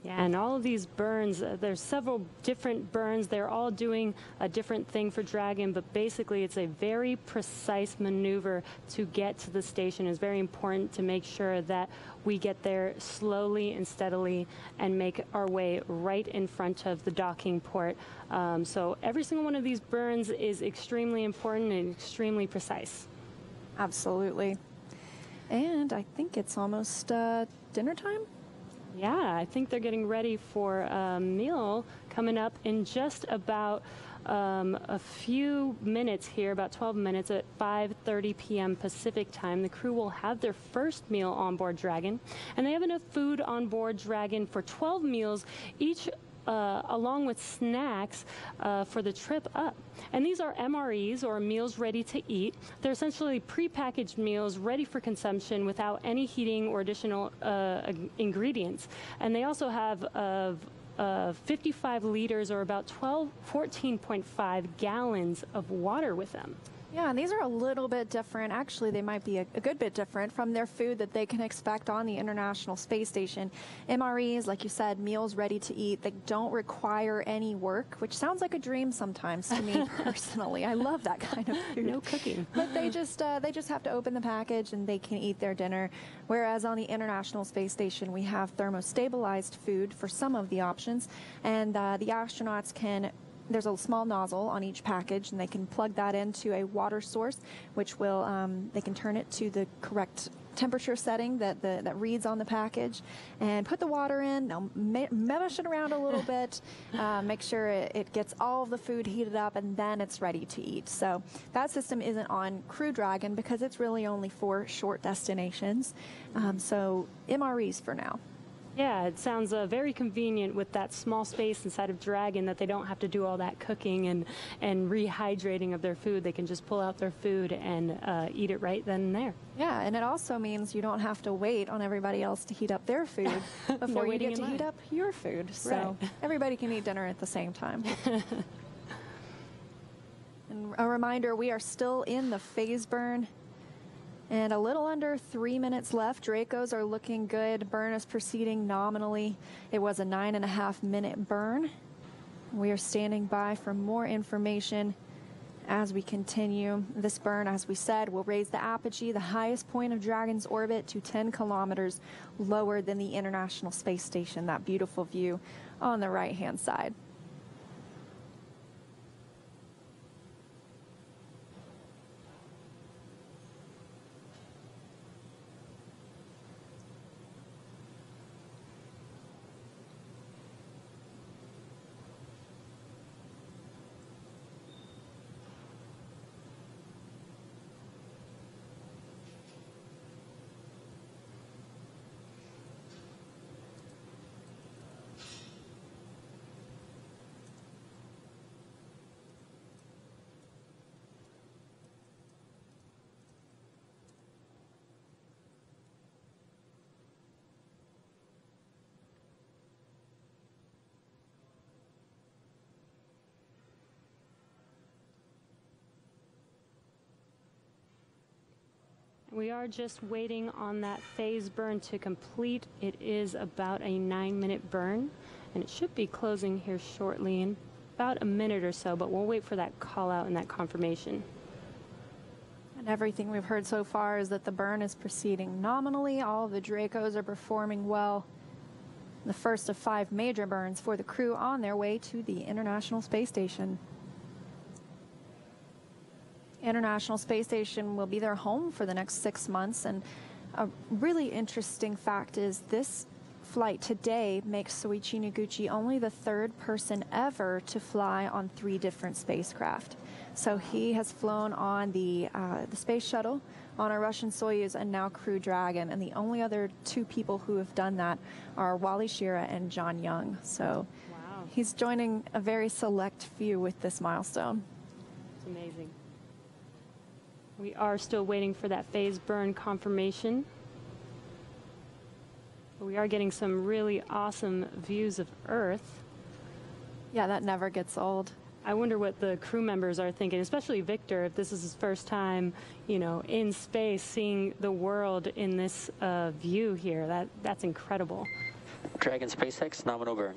Yeah, and all of these burns, uh, there's several different burns. They're all doing a different thing for Dragon, but basically it's a very precise maneuver to get to the station. It's very important to make sure that we get there slowly and steadily and make our way right in front of the docking port. Um, so every single one of these burns is extremely important and extremely precise. Absolutely. And I think it's almost uh, dinner time. Yeah, I think they're getting ready for a meal coming up in just about um, a few minutes here, about 12 minutes at 5:30 p.m. Pacific time. The crew will have their first meal on board Dragon, and they have enough food on board Dragon for 12 meals each uh, along with snacks uh, for the trip up. And these are MREs or meals ready to eat. They're essentially prepackaged meals ready for consumption without any heating or additional uh, ingredients. And they also have uh, 55 liters or about 12, 14.5 gallons of water with them. Yeah, and these are a little bit different. Actually, they might be a, a, good bit different from their food that they can expect on the International Space Station. MREs, like you said, meals ready to eat. They don't require any work, which sounds like a dream sometimes to me *laughs* personally. I love that kind of food. No cooking. But they just uh, they just have to open the package and they can eat their dinner. Whereas on the International Space Station, we have thermostabilized food for some of the options, and uh, the astronauts can there's a small nozzle on each package, and they can plug that into a water source, which will um, they can turn it to the correct temperature setting that the, that reads on the package, and put the water in. Now ma- mash it around a little *laughs* bit, uh, make sure it, it gets all of the food heated up, and then it's ready to eat. So that system isn't on Crew Dragon because it's really only for short destinations. Um, so MREs for now. Yeah, it sounds uh, very convenient with that small space inside of Dragon that they don't have to do all that cooking and, and rehydrating of their food. They can just pull out their food and uh, eat it right then and there. Yeah, and it also means you don't have to wait on everybody else to heat up their food *laughs* before No you get to heat up your food. So Right. *laughs* everybody can eat dinner at the same time. *laughs* and a reminder, we are still in the phase burn. And a little under three minutes left. Dracos are looking good. Burn is proceeding nominally. It was a nine and a half minute burn. We are standing by for more information as we continue. This burn, as we said, will raise the apogee, the highest point of Dragon's orbit, to 10 kilometers lower than the International Space Station. That beautiful view on the right hand side. We are just waiting on that phase burn to complete. It is about a nine minute burn, and it should be closing here shortly in about a minute or so, but we'll wait for that call out and that confirmation. And everything we've heard so far is that the burn is proceeding nominally. All the Dracos are performing well. The first of five major burns for the crew on their way to the International Space Station. International Space Station will be their home for the next six months. And a really interesting fact is this flight today makes Soichi Noguchi only the third person ever to fly on three different spacecraft. So he has flown on the uh, the space shuttle, on a Russian Soyuz, and now Crew Dragon. And the only other two people who have done that are Wally Schirra and John Young. So Wow. he's joining a very select few with this milestone. It's amazing. We are still waiting for that phase burn confirmation. We are getting some really awesome views of Earth. Yeah, that never gets old. I wonder what the crew members are thinking, especially Victor, if this is his first time, you know, in space, seeing the world in this uh, view here. That that's incredible. Dragon SpaceX, nominal burn.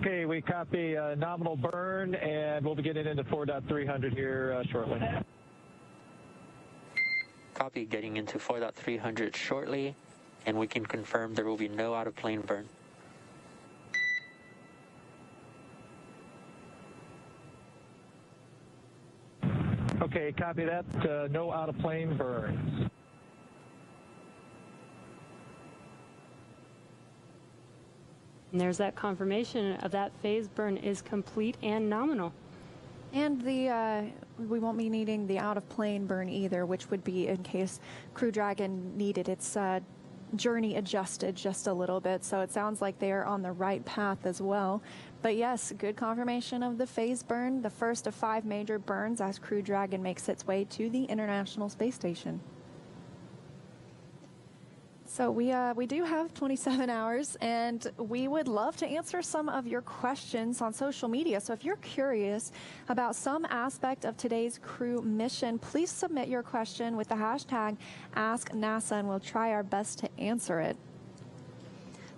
Okay, we copy uh, nominal burn, and we'll be getting into 4.300 here uh, shortly. Copy, getting into 4.300 shortly, and we can confirm there will be no out of plane burn. Okay, copy that. Uh, no out of plane burns. And there's that confirmation of that phase burn is complete and nominal. And the uh, we won't be needing the out of plane burn either, which would be in case Crew Dragon needed its uh, journey adjusted just a little bit. So it sounds like they are on the right path as well. But yes, good confirmation of the phase burn, the first of five major burns as Crew Dragon makes its way to the International Space Station. So we uh, we do have 27 hours, and we would love to answer some of your questions on social media. So if you're curious about some aspect of today's crew mission, please submit your question with the hashtag AskNASA, and we'll try our best to answer it.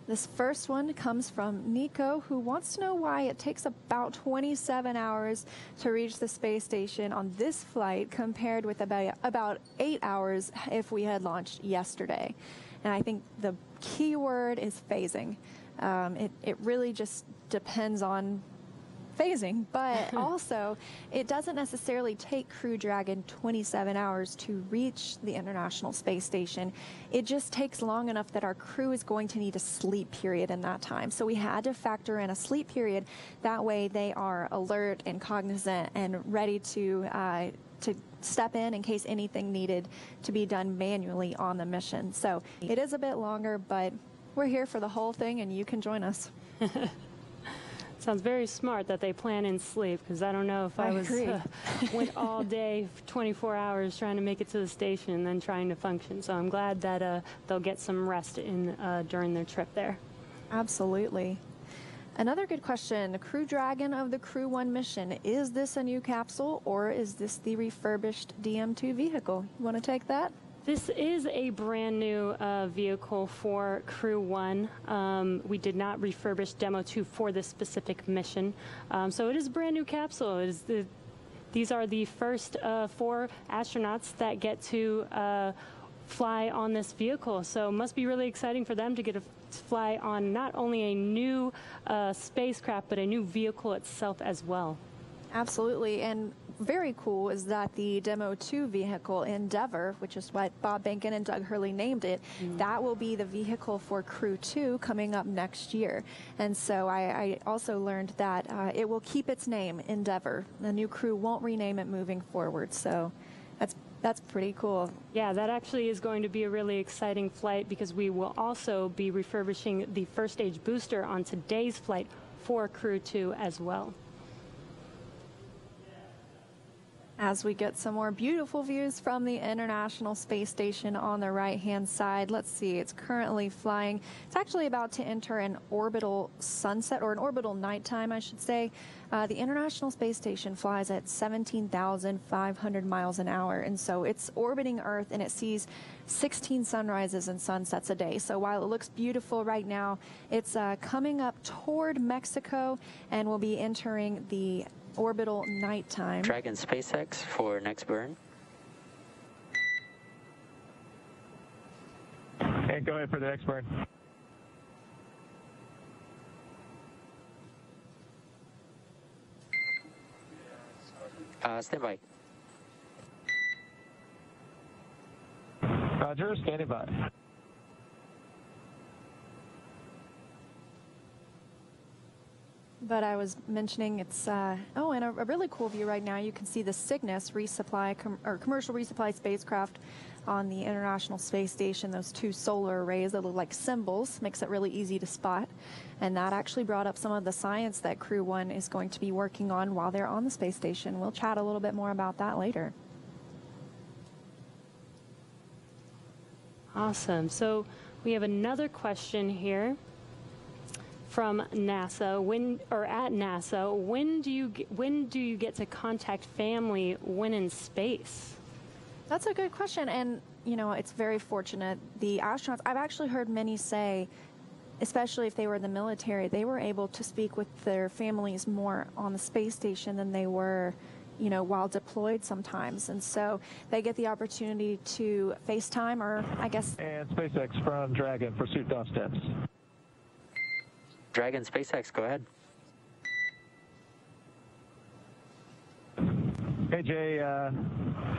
This first one comes from Nico, who wants to know why it takes about 27 hours to reach the space station on this flight compared with about, about eight hours if we had launched yesterday. And I think the key word is phasing. Um, it, it really just depends on phasing, but *laughs* also it doesn't necessarily take Crew Dragon 27 hours to reach the International Space Station. It just takes long enough that our crew is going to need a sleep period in that time. So we had to factor in a sleep period. That way they are alert and cognizant and ready to uh, to step in in case anything needed to be done manually on the mission. So it is a bit longer, but we're here for the whole thing and you can join us. *laughs* Sounds very smart that they plan in sleep because I don't know if I, I was uh, went all day, 24 hours trying to make it to the station and then trying to function. So I'm glad that uh, they'll get some rest in uh, during their trip there. Absolutely. Another good question. Crew Dragon of the Crew 1 mission. Is this a new capsule or is this the refurbished DM2 vehicle? You want to take that? This is a brand new uh, vehicle for Crew 1. Um, we did not refurbish Demo 2 for this specific mission. Um, so it is a brand new capsule. The, these are the first uh, four astronauts that get to uh, fly on this vehicle. So it must be really exciting for them to get to fly on not only a new uh, spacecraft, but a new vehicle itself as well. Absolutely. And very cool is that the Demo 2 vehicle, Endeavor, which is what Bob Behnken and Doug Hurley named it, that will be the vehicle for Crew 2 coming up next year. And so I, I also learned that uh, it will keep its name, Endeavor. The new crew won't rename it moving forward. So that's that's pretty cool. Yeah, that actually is going to be a really exciting flight because we will also be refurbishing the first stage booster on today's flight for Crew 2 as well. As we get some more beautiful views from the International Space Station on the right hand side, let's see, it's currently flying. It's actually about to enter an orbital sunset or an orbital nighttime, I should say. Uh, the International Space Station flies at 17,500 miles an hour, and so it's orbiting Earth and it sees 16 sunrises and sunsets a day. So while it looks beautiful right now, it's uh, coming up toward Mexico and will be entering the orbital nighttime. Dragon SpaceX for next burn. And go ahead for the next burn. Uh, stand by. Roger, standing by. But I was mentioning it's uh, oh, and a, a really cool view right now. You can see the Cygnus resupply com- or commercial resupply spacecraft on the International Space Station. Those two solar arrays that look like cymbals makes it really easy to spot, and that actually brought up some of the science that Crew One is going to be working on while they're on the space station. We'll chat a little bit more about that later. Awesome. So we have another question here from NASA. When or at NASA, when do you get, when do you get to contact family when in space? That's a good question, and you know it's very fortunate. The astronauts, I've actually heard many say, especially if they were in the military, they were able to speak with their families more on the space station than they were, you know, while deployed sometimes, and so they get the opportunity to FaceTime or I guess. And SpaceX from Dragon Pursuit suit off steps. Dragon SpaceX, go ahead. Hey Jay, uh,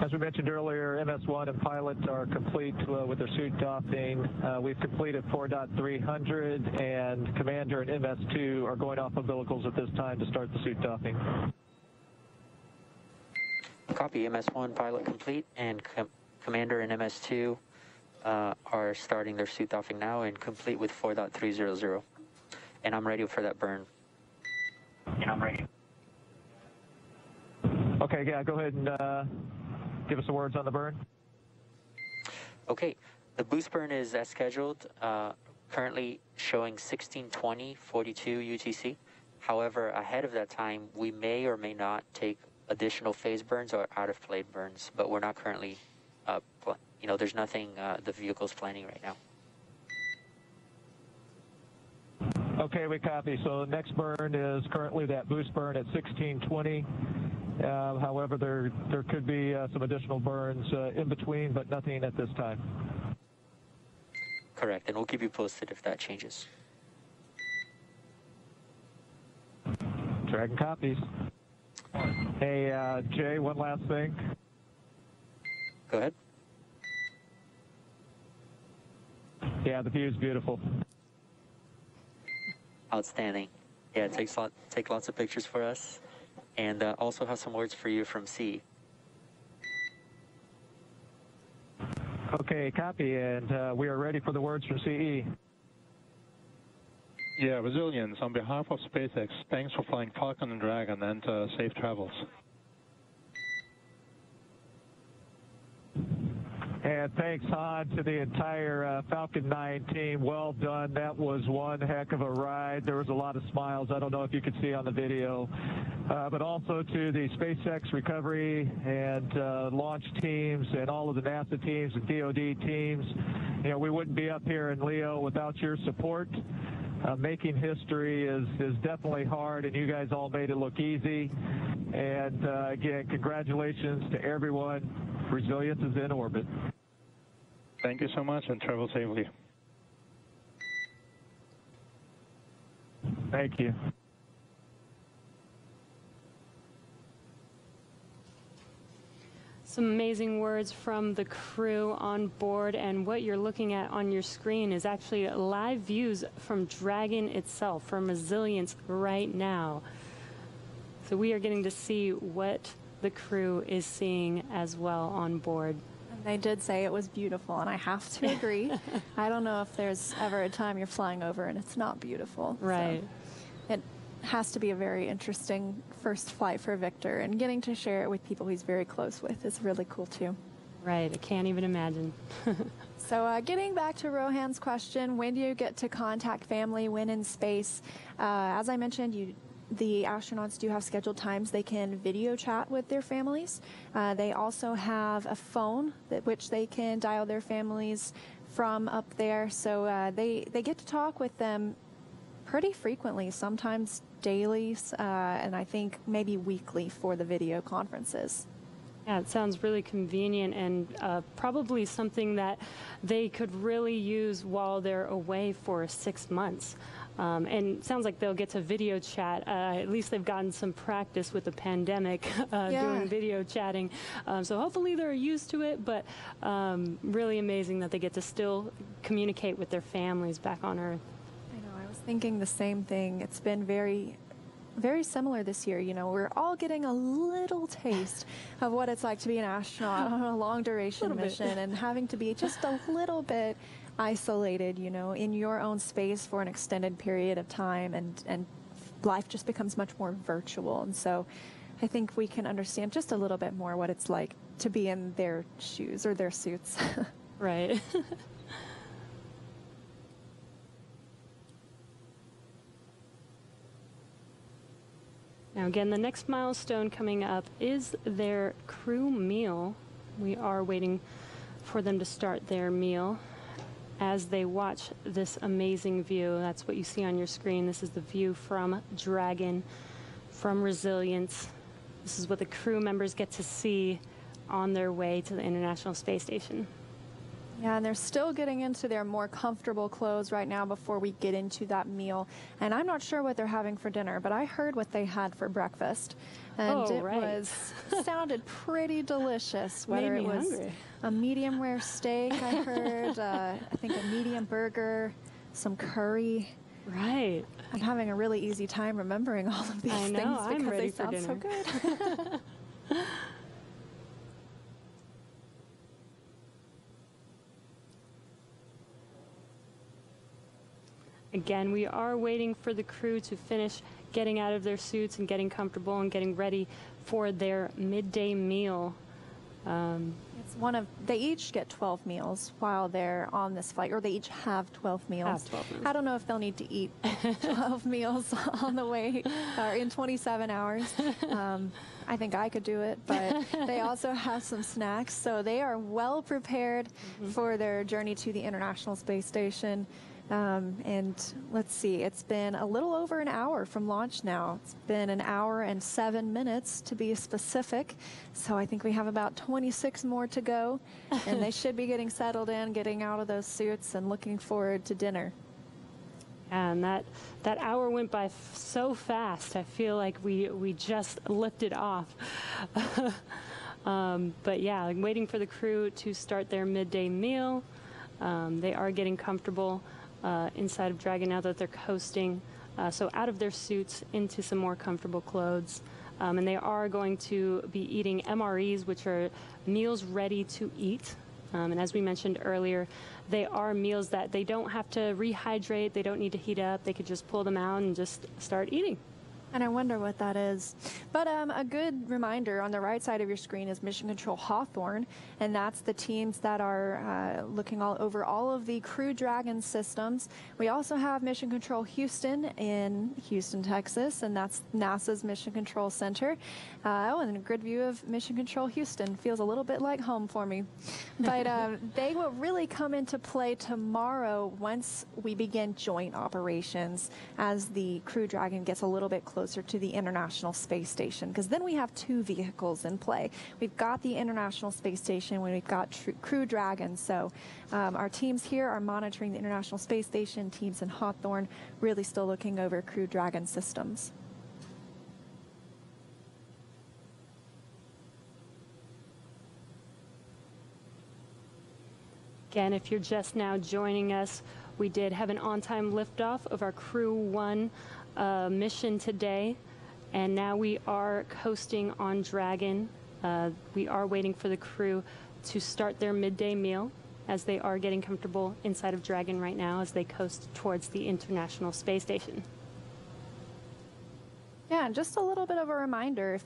as we mentioned earlier, MS1 and pilot are complete uh, with their suit doffing. Uh, we've completed 4.300 and Commander and MS2 are going off umbilicals at this time to start the suit doffing. Copy. MS1 pilot complete, and com Commander and MS2 uh, are starting their suit doffing now and complete with 4.300. And I'm ready for that burn. And I'm ready. Okay, yeah, go ahead and uh, give us some words on the burn. Okay, the boost burn is as scheduled, uh, currently showing 1620 42 UTC. However, ahead of that time, we may or may not take additional phase burns or out of plane burns, but we're not currently, uh, you know, there's nothing uh, the vehicle's planning right now. Okay, we copy. So the next burn is currently that boost burn at 1620. Uh, however, there there could be uh, some additional burns uh, in between, but nothing at this time. Correct, and we'll keep you posted if that changes. Dragon copies. Hey, uh, Jay, one last thing. Go ahead. Yeah, the view is beautiful. Outstanding. Yeah, it takes lot, take lots of pictures for us, and uh, also have some words for you from C. Okay, copy, and uh, we are ready for the words from E. CE. Yeah, resilience. On behalf of SpaceX, thanks for flying Falcon and Dragon and uh, safe travels. And thanks, Han, to the entire uh, Falcon 9 team. Well done. That was one heck of a ride. There was a lot of smiles. I don't know if you could see on the video. Uh, but also to the SpaceX recovery and uh, launch teams and all of the NASA teams and DoD teams. You know, we wouldn't be up here in LEO without your support. Uh, making history is, is definitely hard, and you guys all made it look easy. And uh, again, congratulations to everyone. Resilience is in orbit. Thank you so much and travel safely. Thank you. Some amazing words from the crew on board, and what you're looking at on your screen is actually live views from Dragon itself, from Resilience right now. So we are getting to see what the crew is seeing as well on board. And they did say it was beautiful, and I have to agree. *laughs* I don't know if there's ever a time you're flying over and it's not beautiful. so Right. it has to be a very interesting first flight for Victor, and getting to share it with people he's very close with is really cool too. Right, I can't even imagine. *laughs* So, uh, getting back to Rohan's question, when do you get to contact family when in space? Uh, as I mentioned, you, the astronauts do have scheduled times they can video chat with their families. Uh, they also have a phone that which they can dial their families from up there. So uh, they they get to talk with them pretty frequently, sometimes daily, uh, and I think maybe weekly for the video conferences. Yeah, it sounds really convenient and uh, probably something that they could really use while they're away for six months. Um, and it sounds like they'll get to video chat. Uh, at least they've gotten some practice with the pandemic *laughs* uh, Yeah. doing video chatting. Um, so hopefully they're used to it, but um, really amazing that they get to still communicate with their families back on Earth. I know, I was thinking the same thing. It's been very, very similar this year. You know, we're all getting a little taste of what it's like to be an astronaut on a long duration *laughs* bit. mission and having to be just a little bit isolated, you know, in your own space for an extended period of time and, and life just becomes much more virtual. And so I think we can understand just a little bit more what it's like to be in their shoes or their suits. *laughs* Right. *laughs* Now, again, the next milestone coming up is their crew meal. We are waiting for them to start their meal as they watch this amazing view. That's what you see on your screen. This is the view from Dragon, from Resilience. This is what the crew members get to see on their way to the International Space Station. Yeah, and they're still getting into their more comfortable clothes right now before we get into that meal. And I'm not sure what they're having for dinner, but I heard what they had for breakfast. And Oh, it right. was *laughs* sounded pretty delicious. Whether Made it was hungry. a medium rare steak, I heard, uh, I think a medium burger, some curry. Right. I'm having a really easy time remembering all of these I know, things I'm because ready they for sound so good. *laughs* Again, we are waiting for the crew to finish getting out of their suits and getting comfortable and getting ready for their midday meal. Um, It's one of they each get 12 meals while they're on this flight, or they each have 12 meals. Have 12 meals. I don't know if they'll need to eat *laughs* 12 meals on the way or in 27 hours. *laughs* Um, I think I could do it, but they *laughs* also have some snacks, so they are well prepared for their journey to the International Space Station. Um, and let's see, it's been a little over an hour from launch now. It's been an hour and seven minutes to be specific. So I think we have about 26 more to go. *laughs* and they should be getting settled in, getting out of those suits, and looking forward to dinner. And that that hour went by f- so fast. I feel like we we just lifted off. *laughs* um, but yeah, like waiting for the crew to start their midday meal. Um, they are getting comfortable inside of Dragon now that they're coasting. Uh, so out of their suits into some more comfortable clothes. Um, and they are going to be eating MREs, which are meals ready to eat. Um, and as we mentioned earlier, they are meals that they don't have to rehydrate, they don't need to heat up, they could just pull them out and just start eating. And I wonder what that is. But um, a good reminder on the right side of your screen is Mission Control Hawthorne, and that's the teams that are uh, looking all over all of the Crew Dragon systems. We also have Mission Control Houston in Houston, Texas, and that's NASA's Mission Control Center. Uh, oh, and a good view of Mission Control Houston feels a little bit like home for me. But um, *laughs* they will really come into play tomorrow once we begin joint operations as the Crew Dragon gets a little bit closer closer to the International Space Station because then we have two vehicles in play. We've got the International Space Station when we've got Crew Dragon. So um, our teams here are monitoring the International Space Station. Teams in Hawthorne really still looking over Crew Dragon systems. Again, if you're just now joining us, we did have an on-time liftoff of our Crew 1 uh, mission today, and now we are coasting on Dragon. Uh, we are waiting for the crew to start their midday meal as they are getting comfortable inside of Dragon right now as they coast towards the International Space Station. Yeah, and just a little bit of a reminder.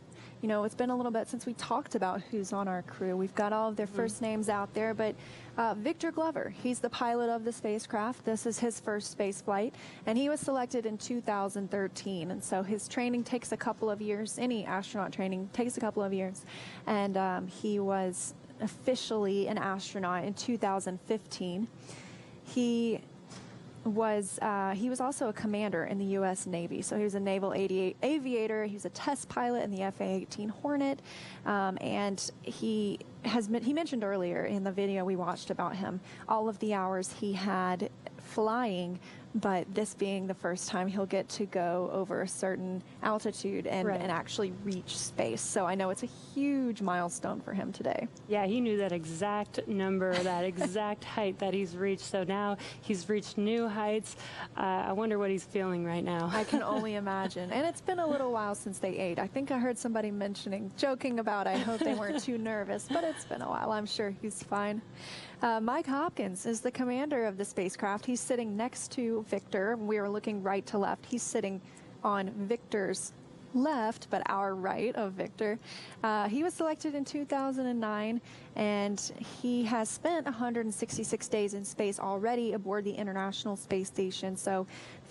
You know, it's been a little bit since we talked about who's on our crew. We've got all of their first names out there, but uh, Victor Glover, he's the pilot of the spacecraft. This is his first space flight, and he was selected in 2013. And so his training takes a couple of years. Any astronaut training takes a couple of years. And um, he was officially an astronaut in 2015. He was uh, he was also a commander in the U.S. Navy. So he was a naval aviator. He was a test pilot in the F-18 Hornet, um, and he has he mentioned earlier in the video we watched about him all of the hours he had flying but this being the first time he'll get to go over a certain altitude and, Right. and actually reach space. So I know it's a huge milestone for him today. Yeah, he knew that exact number, that *laughs* exact height that he's reached. So now he's reached new heights. Uh, I wonder what he's feeling right now. I can only *laughs* imagine. And it's been a little while since they ate. I think I heard somebody mentioning, joking about, I hope they weren't too nervous, but it's been a while. I'm sure he's fine. Uh, Mike Hopkins is the commander of the spacecraft. He's sitting next to Victor. We are looking right to left. He's sitting on Victor's left, but our right of Victor. Uh, he was selected in 2009, and he has spent 166 days in space already aboard the International Space Station. So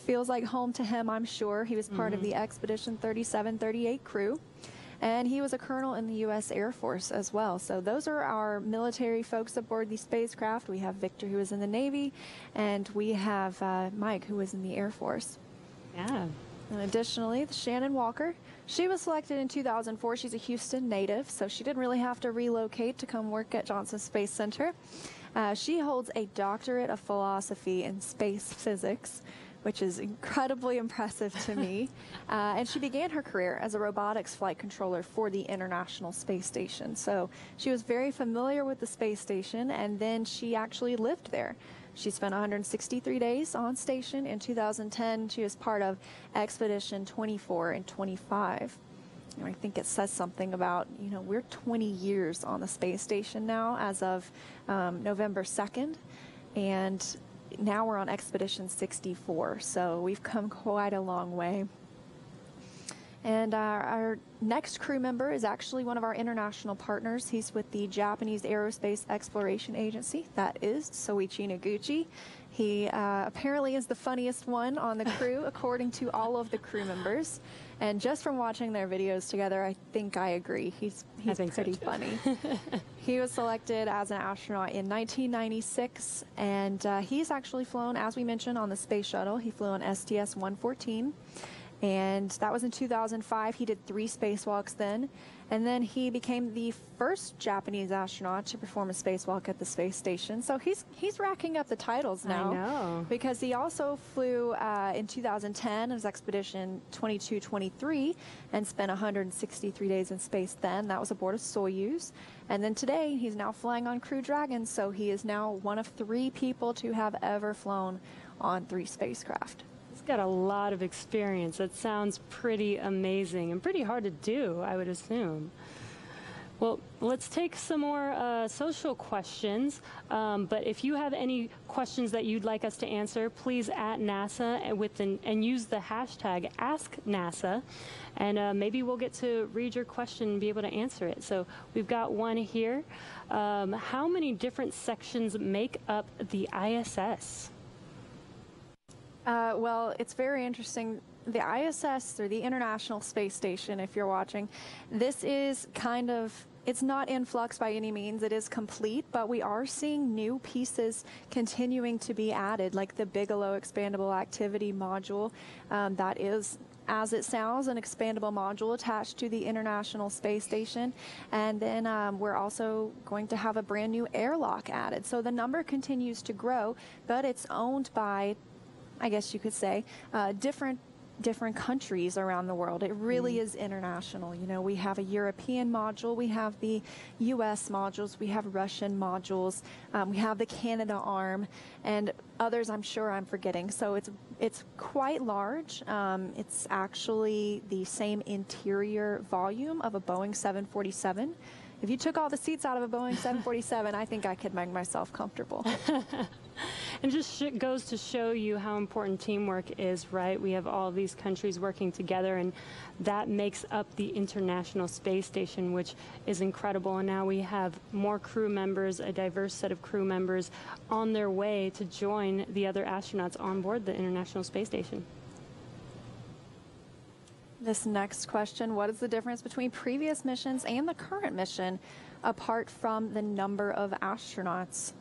feels like home to him, I'm sure. He was part of Mhm. the Expedition 3738 crew. And he was a colonel in the U.S. Air Force as well. So those are our military folks aboard the spacecraft. We have Victor, who is in the Navy, and we have uh, Mike, who is in the Air Force. Yeah. And additionally, Shannon Walker, she was selected in 2004. She's a Houston native, so she didn't really have to relocate to come work at Johnson Space Center. Uh, she holds a doctorate of philosophy in space physics, which is incredibly impressive to me. *laughs* Uh, and she began her career as a robotics flight controller for the International Space Station. So she was very familiar with the space station, and then she actually lived there. She spent 163 days on station. In 2010, she was part of Expedition 24 and 25. I think it says something about, you know, we're 20 years on the space station now as of um, November 2nd. And now we're on Expedition 64. So we've come quite a long way. And our, our next crew member is actually one of our international partners. He's with the Japanese Aerospace Exploration Agency. That is Soichi Noguchi. He uh, apparently is the funniest one on the crew, *laughs* according to all of the crew members. And just from watching their videos together, I think I agree. He's he's so, pretty too. funny. *laughs* he was selected as an astronaut in 1996, and uh, he's actually flown, as we mentioned, on the space shuttle. He flew on STS-114. And that was in 2005. He did three spacewalks then. And then he became the first Japanese astronaut to perform a spacewalk at the space station. So he's he's racking up the titles now. I know. Because he also flew uh, in 2010 as Expedition 2223 and spent 163 days in space then. That was aboard a Soyuz. And then today he's now flying on Crew Dragon. So he is now one of three people to have ever flown on three spacecraft. Got a lot of experience. That sounds pretty amazing and pretty hard to do, I would assume. Well, let's take some more uh, social questions. Um, but if you have any questions that you'd like us to answer, please at NASA with the, and use the hashtag AskNASA, and uh, maybe we'll get to read your question and be able to answer it. So we've got one here. Um, how many different sections make up the ISS? Uh, well, it's very interesting. The ISS, or the International Space Station, if you're watching, this is kind of. It's not in flux by any means. It is complete, but we are seeing new pieces continuing to be added, like the Bigelow Expandable Activity Module. Um, that is as it sounds, an expandable module attached to the International Space Station. And then um, we're also going to have a brand new airlock added. So the number continues to grow, but it's owned by I guess you could say, uh, different different countries around the world. It really mm. is international. You know, we have a European module, we have the U.S. modules, we have Russian modules, um, we have the Canadarm, and others I'm sure I'm forgetting. So it's it's quite large. Um, it's actually the same interior volume of a Boeing 747. If you took all the seats out of a Boeing *laughs* 747, I think I could make myself comfortable. *laughs* *laughs* and just sh- goes to show you how important teamwork is, right? We have all these countries working together, and that makes up the International Space Station, which is incredible. And now we have more crew members, a diverse set of crew members, on their way to join the other astronauts on board the International Space Station. This next question What is the difference between previous missions and the current mission apart from the number of astronauts?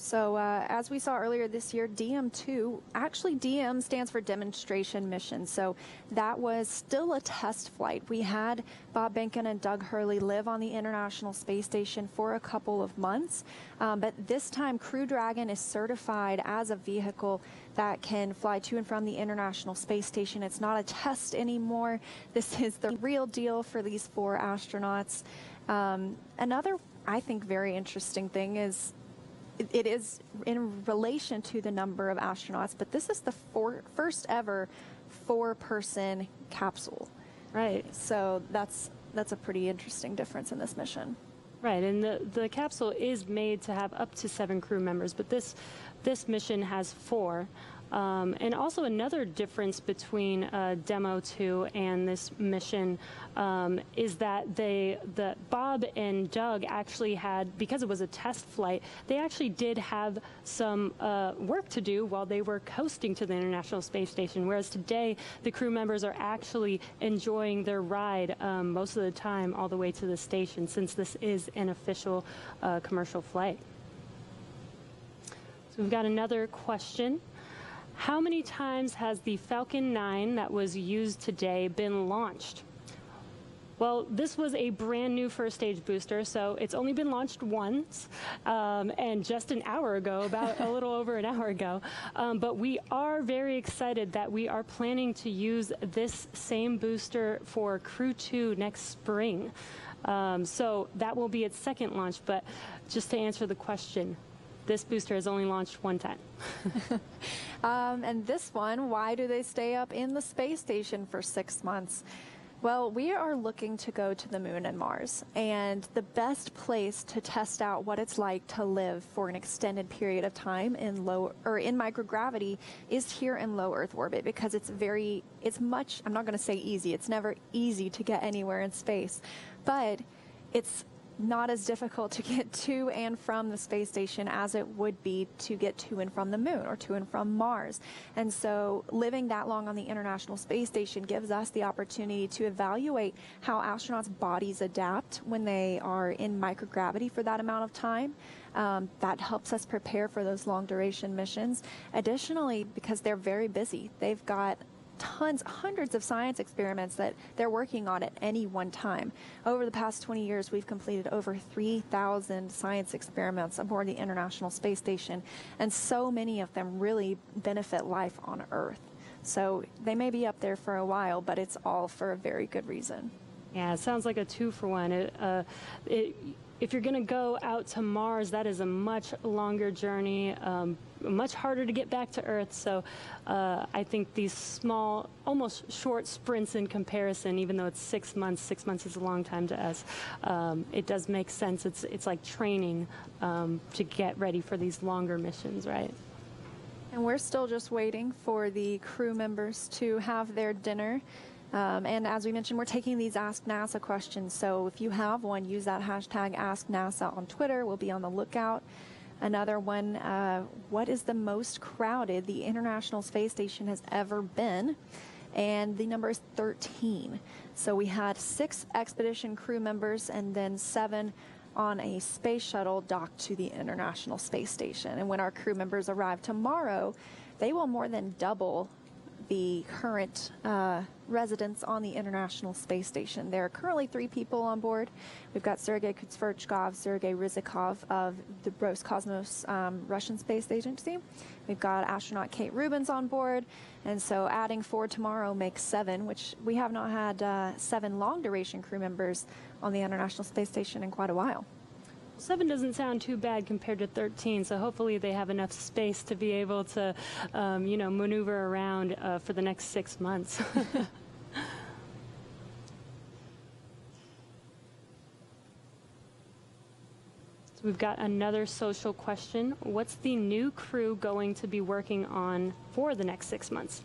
So uh, as we saw earlier this year, DM2, actually DM stands for demonstration mission. So that was still a test flight. We had Bob Behnken and Doug Hurley live on the International Space Station for a couple of months. Um, but this time, Crew Dragon is certified as a vehicle that can fly to and from the International Space Station. It's not a test anymore. This is the real deal for these four astronauts. Um, another, I think, very interesting thing is it is in relation to the number of astronauts, but this is the four, first ever four-person capsule. Right. So that's that's a pretty interesting difference in this mission. Right, and the the capsule is made to have up to seven crew members, but this this mission has four. Um, and also another difference between uh, Demo 2 and this mission um, is that they, the Bob and Doug actually had, because it was a test flight, they actually did have some uh, work to do while they were coasting to the International Space Station, whereas today the crew members are actually enjoying their ride um, most of the time all the way to the station since this is an official uh, commercial flight. So we've got another question. How many times has the Falcon 9 that was used today been launched? Well, this was a brand new first stage booster, so it's only been launched once, um, and just an hour ago, about a little *laughs* over an hour ago. Um, but we are very excited that we are planning to use this same booster for Crew 2 next spring. Um, so that will be its second launch. But just to answer the question, this booster has only launched one time. *laughs* um, and this one, why do they stay up in the space station for six months? Well, we are looking to go to the moon and Mars, and the best place to test out what it's like to live for an extended period of time in low or in microgravity is here in low Earth orbit because it's very, it's much. I'm not going to say easy. It's never easy to get anywhere in space, but it's not as difficult to get to and from the space station as it would be to get to and from the moon or to and from Mars. And so living that long on the International Space Station gives us the opportunity to evaluate how astronauts' bodies adapt when they are in microgravity for that amount of time. Um, that helps us prepare for those long duration missions. Additionally, because they're very busy, they've got tons, hundreds of science experiments that they're working on at any one time. Over the past 20 years, we've completed over 3,000 science experiments aboard the International Space Station, and so many of them really benefit life on Earth. So they may be up there for a while, but it's all for a very good reason. Yeah, it sounds like a two for one. It, uh, it, if you're going to go out to Mars, that is a much longer journey, um, much harder to get back to Earth. So uh, I think these small, almost short sprints in comparison, even though it's six months, six months is a long time to us, um, it does make sense. It's, it's like training um, to get ready for these longer missions, right? And we're still just waiting for the crew members to have their dinner. Um, and as we mentioned, we're taking these Ask NASA questions. So if you have one, use that hashtag Ask NASA on Twitter. We'll be on the lookout. Another one, uh, what is the most crowded the International Space Station has ever been? And the number is 13. So we had six expedition crew members and then seven on a space shuttle docked to the International Space Station. And when our crew members arrive tomorrow, they will more than double the current uh, residents on the International Space Station. There are currently three people on board. We've got Sergei Kud-Sverchkov, Sergei Ryzhikov of the Roscosmos um, Russian Space Agency. We've got astronaut Kate Rubins on board. And so adding four tomorrow makes seven, which we have not had uh, seven long duration crew members on the International Space Station in quite a while. Seven doesn't sound too bad compared to 13, so hopefully they have enough space to be able to, um, you know, maneuver around uh, for the next six months. *laughs* so we've got another social question. What's the new crew going to be working on for the next six months?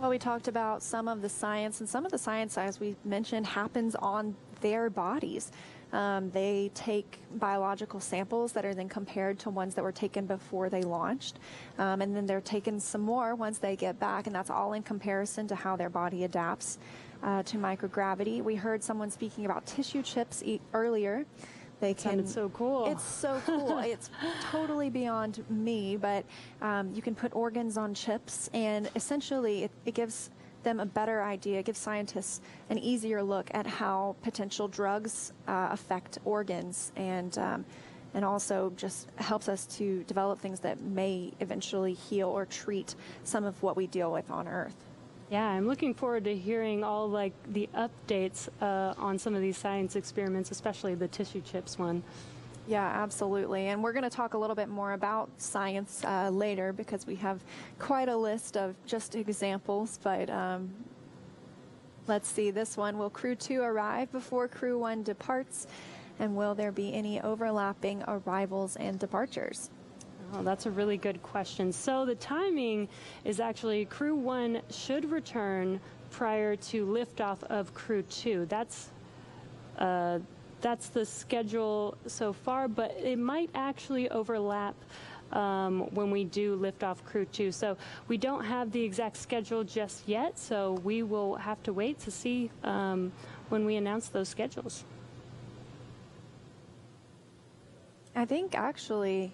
Well, we talked about some of the science, and some of the science, as we mentioned, happens on their bodies. Um, they take biological samples that are then compared to ones that were taken before they launched. Um, and then they're taken some more once they get back, and that's all in comparison to how their body adapts uh, to microgravity. We heard someone speaking about tissue chips e earlier. They can. Sounded so cool. It's so cool. *laughs* it's totally beyond me, but um, you can put organs on chips, and essentially it, it gives them a better idea, give scientists an easier look at how potential drugs uh, affect organs and um, and also just helps us to develop things that may eventually heal or treat some of what we deal with on Earth. Yeah, I'm looking forward to hearing all like the updates uh, on some of these science experiments, especially the tissue chips one. Yeah, absolutely. And we're going to talk a little bit more about science uh, later because we have quite a list of just examples. But um, let's see this one. Will Crew 2 arrive before Crew 1 departs? And will there be any overlapping arrivals and departures? That's a really good question. So the timing is actually Crew 1 should return prior to liftoff of Crew 2. That's uh, that's the schedule so far, but it might actually overlap um, when we do lift off crew two. So we don't have the exact schedule just yet, so we will have to wait to see um, when we announce those schedules. I think actually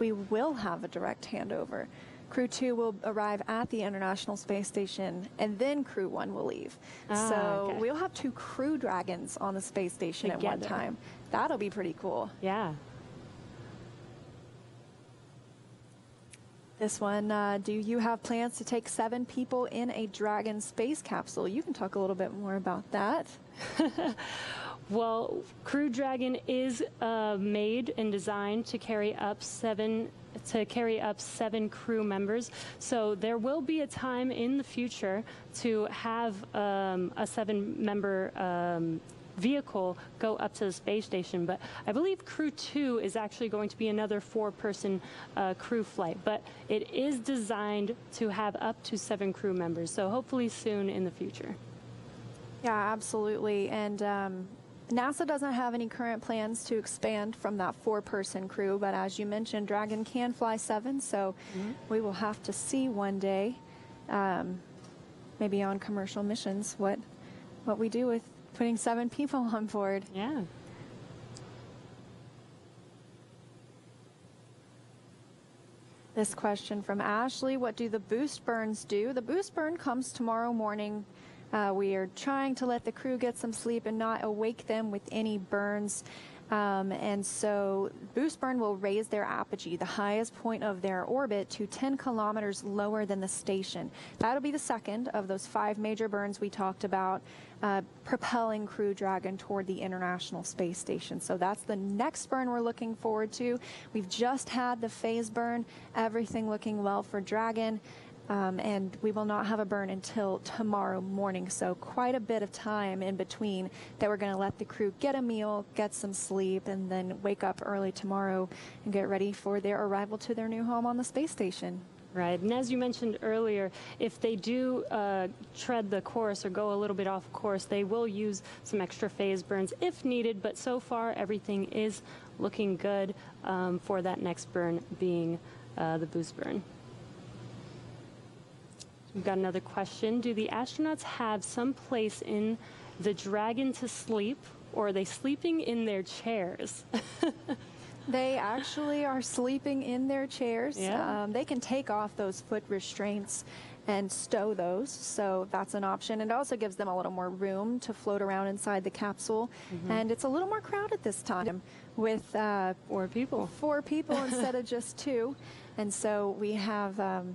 we will have a direct handover. Crew 2 will arrive at the International Space Station, and then Crew 1 will leave. Ah, so okay. we'll have two Crew Dragons on the space station at one time. That'll be pretty cool. Yeah. This one, uh, do you have plans to take seven people in a Dragon space capsule? You can talk a little bit more about that. *laughs* Well, Crew Dragon is uh, made and designed to carry up seven to carry up seven crew members. So there will be a time in the future to have um, a seven-member um, vehicle go up to the space station. But I believe Crew 2 is actually going to be another four-person uh, crew flight. But it is designed to have up to seven crew members. So hopefully soon in the future. Yeah, absolutely. And um, NASA doesn't have any current plans to expand from that four person crew, but as you mentioned, Dragon can fly seven, so we will have to see one day, um, maybe on commercial missions, what, what we do with putting seven *laughs* people on board. Yeah. this question from Ashley. What do the boost burns do? The boost burn comes tomorrow morning. Uh, we are trying to let the crew get some sleep and not awake them with any burns. Um, and so boost burn will raise their apogee, the highest point of their orbit, to 10 kilometers lower than the station. That'll be the second of those five major burns we talked about, uh, propelling Crew Dragon toward the International Space Station. So that's the next burn we're looking forward to. We've just had the phase burn, everything looking well for Dragon. Um, and we will not have a burn until tomorrow morning. So quite a bit of time in between that we're going to let the crew get a meal, get some sleep, and then wake up early tomorrow and get ready for their arrival to their new home on the space station. Right, and as you mentioned earlier, if they do uh, tread the course or go a little bit off course, they will use some extra phase burns if needed, but so far everything is looking good um, for that next burn being uh, the boost burn. We've got another question. Do the astronauts have some place in the Dragon to sleep, or are they sleeping in their chairs? *laughs* they actually are sleeping in their chairs. Yeah. Um, they can take off those foot restraints and stow those, so that's an option. It also gives them a little more room to float around inside the capsule, Mhm. and it's a little more crowded this time with uh, four people. Four people *laughs* instead of just two, and so we have. Um,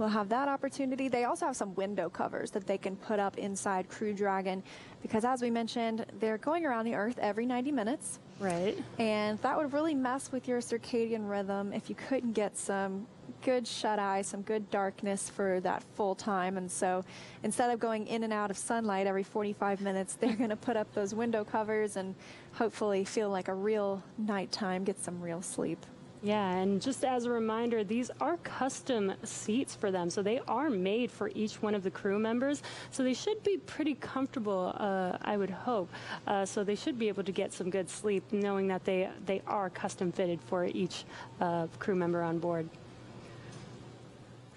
We'll have that opportunity. They also have some window covers that they can put up inside Crew Dragon because, as we mentioned, they're going around the Earth every 90 minutes. Right. And that would really mess with your circadian rhythm if you couldn't get some good shut eye, some good darkness for that full time. And so instead of going in and out of sunlight every 45 minutes, *laughs* they're going to put up those window covers and hopefully feel like a real nighttime, get some real sleep. Yeah, and just as a reminder, these are custom seats for them, so they are made for each one of the crew members. So they should be pretty comfortable, uh, I would hope. Uh, so they should be able to get some good sleep, knowing that they they are custom fitted for each uh, crew member on board.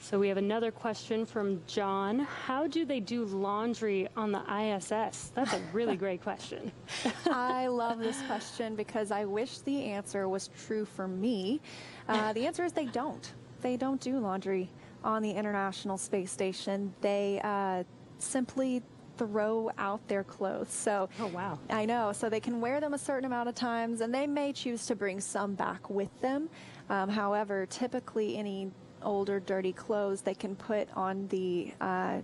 So we have another question from John. How do they do laundry on the ISS? That's a really great question. *laughs* I love this question because I wish the answer was true for me. Uh, the answer is they don't. They don't do laundry on the International Space Station. They uh, simply throw out their clothes. So Oh wow. I know. So they can wear them a certain amount of times, and they may choose to bring some back with them. Um, however, typically any older, dirty clothes they can put on the uh,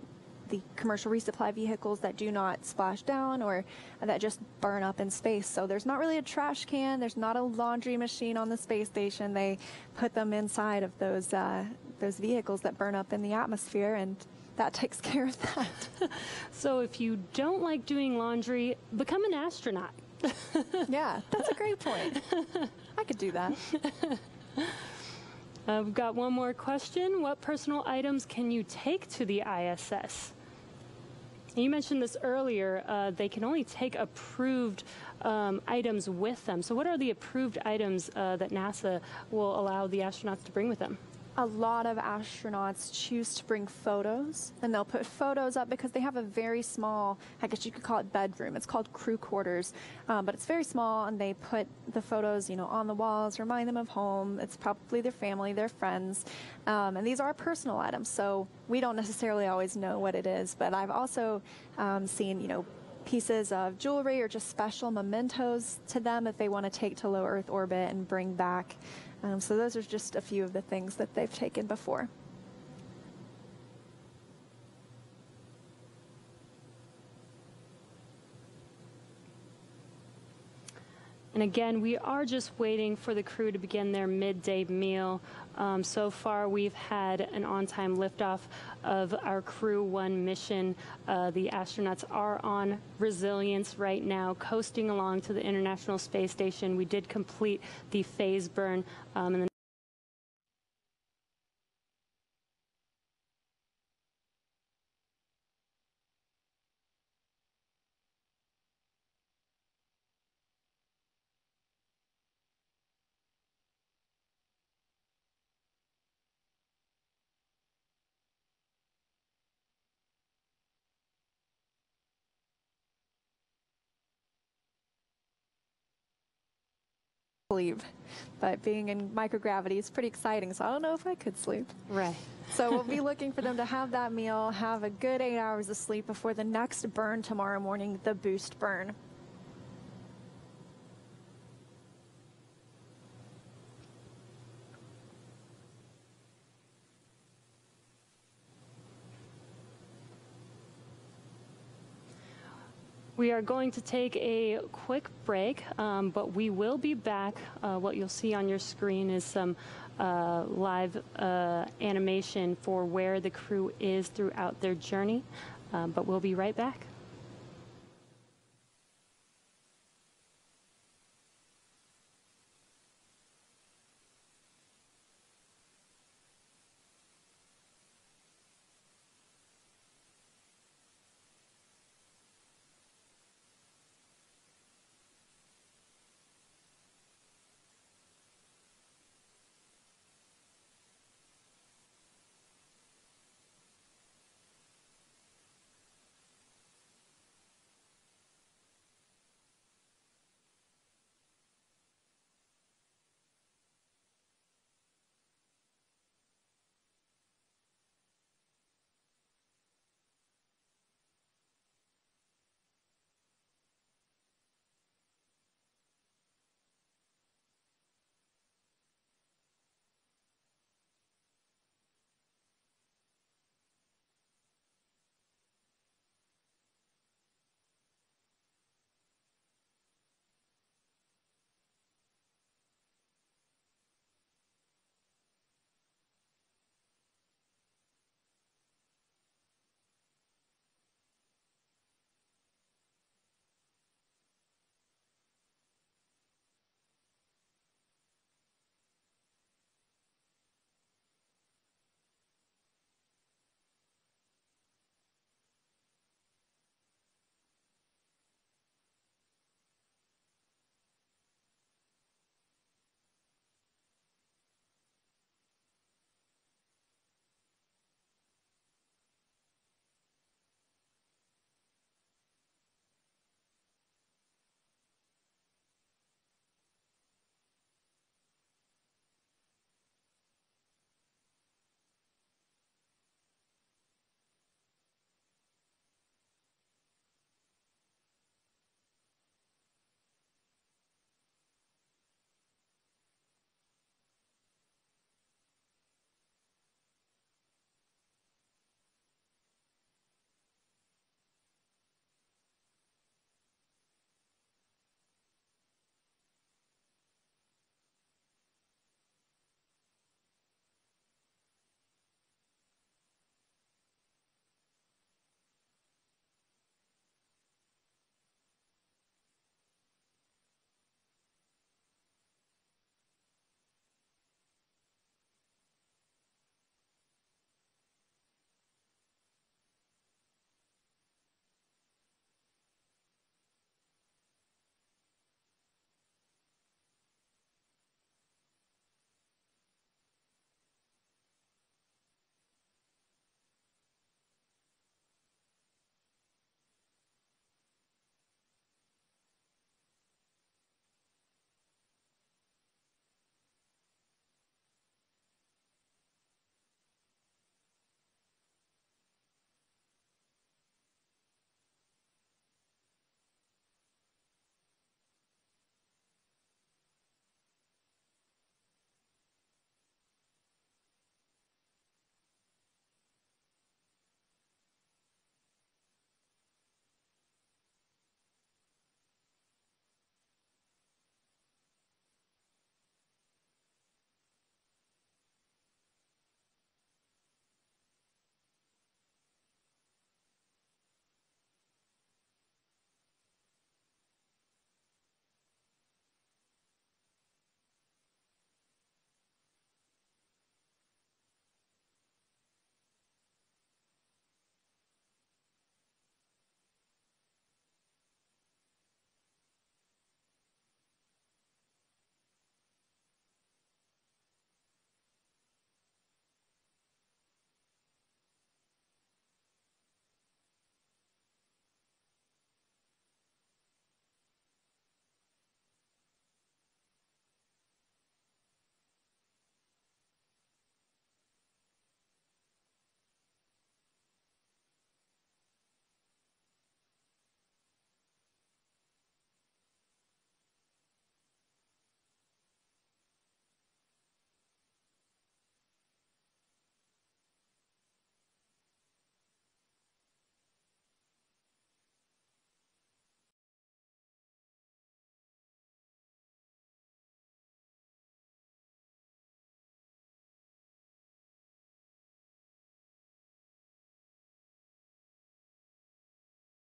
the commercial resupply vehicles that do not splash down or that just burn up in space. So there's not really a trash can. There's not a laundry machine on the space station. They put them inside of those uh, those vehicles that burn up in the atmosphere, and that *laughs* takes care of that. *laughs* So if you don't like doing laundry, become an astronaut. *laughs* yeah, that's a great point. I could do that. We've got one more question. What personal items can you take to the ISS? You mentioned this earlier. Uh, they can only take approved um, items with them. So, what are the approved items uh, that NASA will allow the astronauts to bring with them? A lot of astronauts choose to bring photos and they'll put photos up because they have a very small i guess you could call it bedroom. It's called crew quarters um, but it's very small and they put the photos you know on the walls remind them of home. It's probably their family their friends um, and these are personal items so we don't necessarily always know what it is but i've also um, seen you know pieces of jewelry or just special mementos to them if they want to take to low earth orbit and bring back um, so those are just a few of the things that they've taken before. And again, we are just waiting for the crew to begin their midday meal. Um, so far, we've had an on-time liftoff of our Crew 1 mission. Uh, the astronauts are on Resilience right now, coasting along to the International Space Station. We did complete the phase burn um, sleep. But being in microgravity is pretty exciting, so I don't know if I could sleep. Right. So we'll be looking for them to have that meal, have a good eight hours of sleep before the next burn tomorrow morning, the boost burn. We are going to take a quick break, um, but we will be back. Uh, what you'll see on your screen is some uh, live uh, animation for where the crew is throughout their journey, Um, but we'll be right back.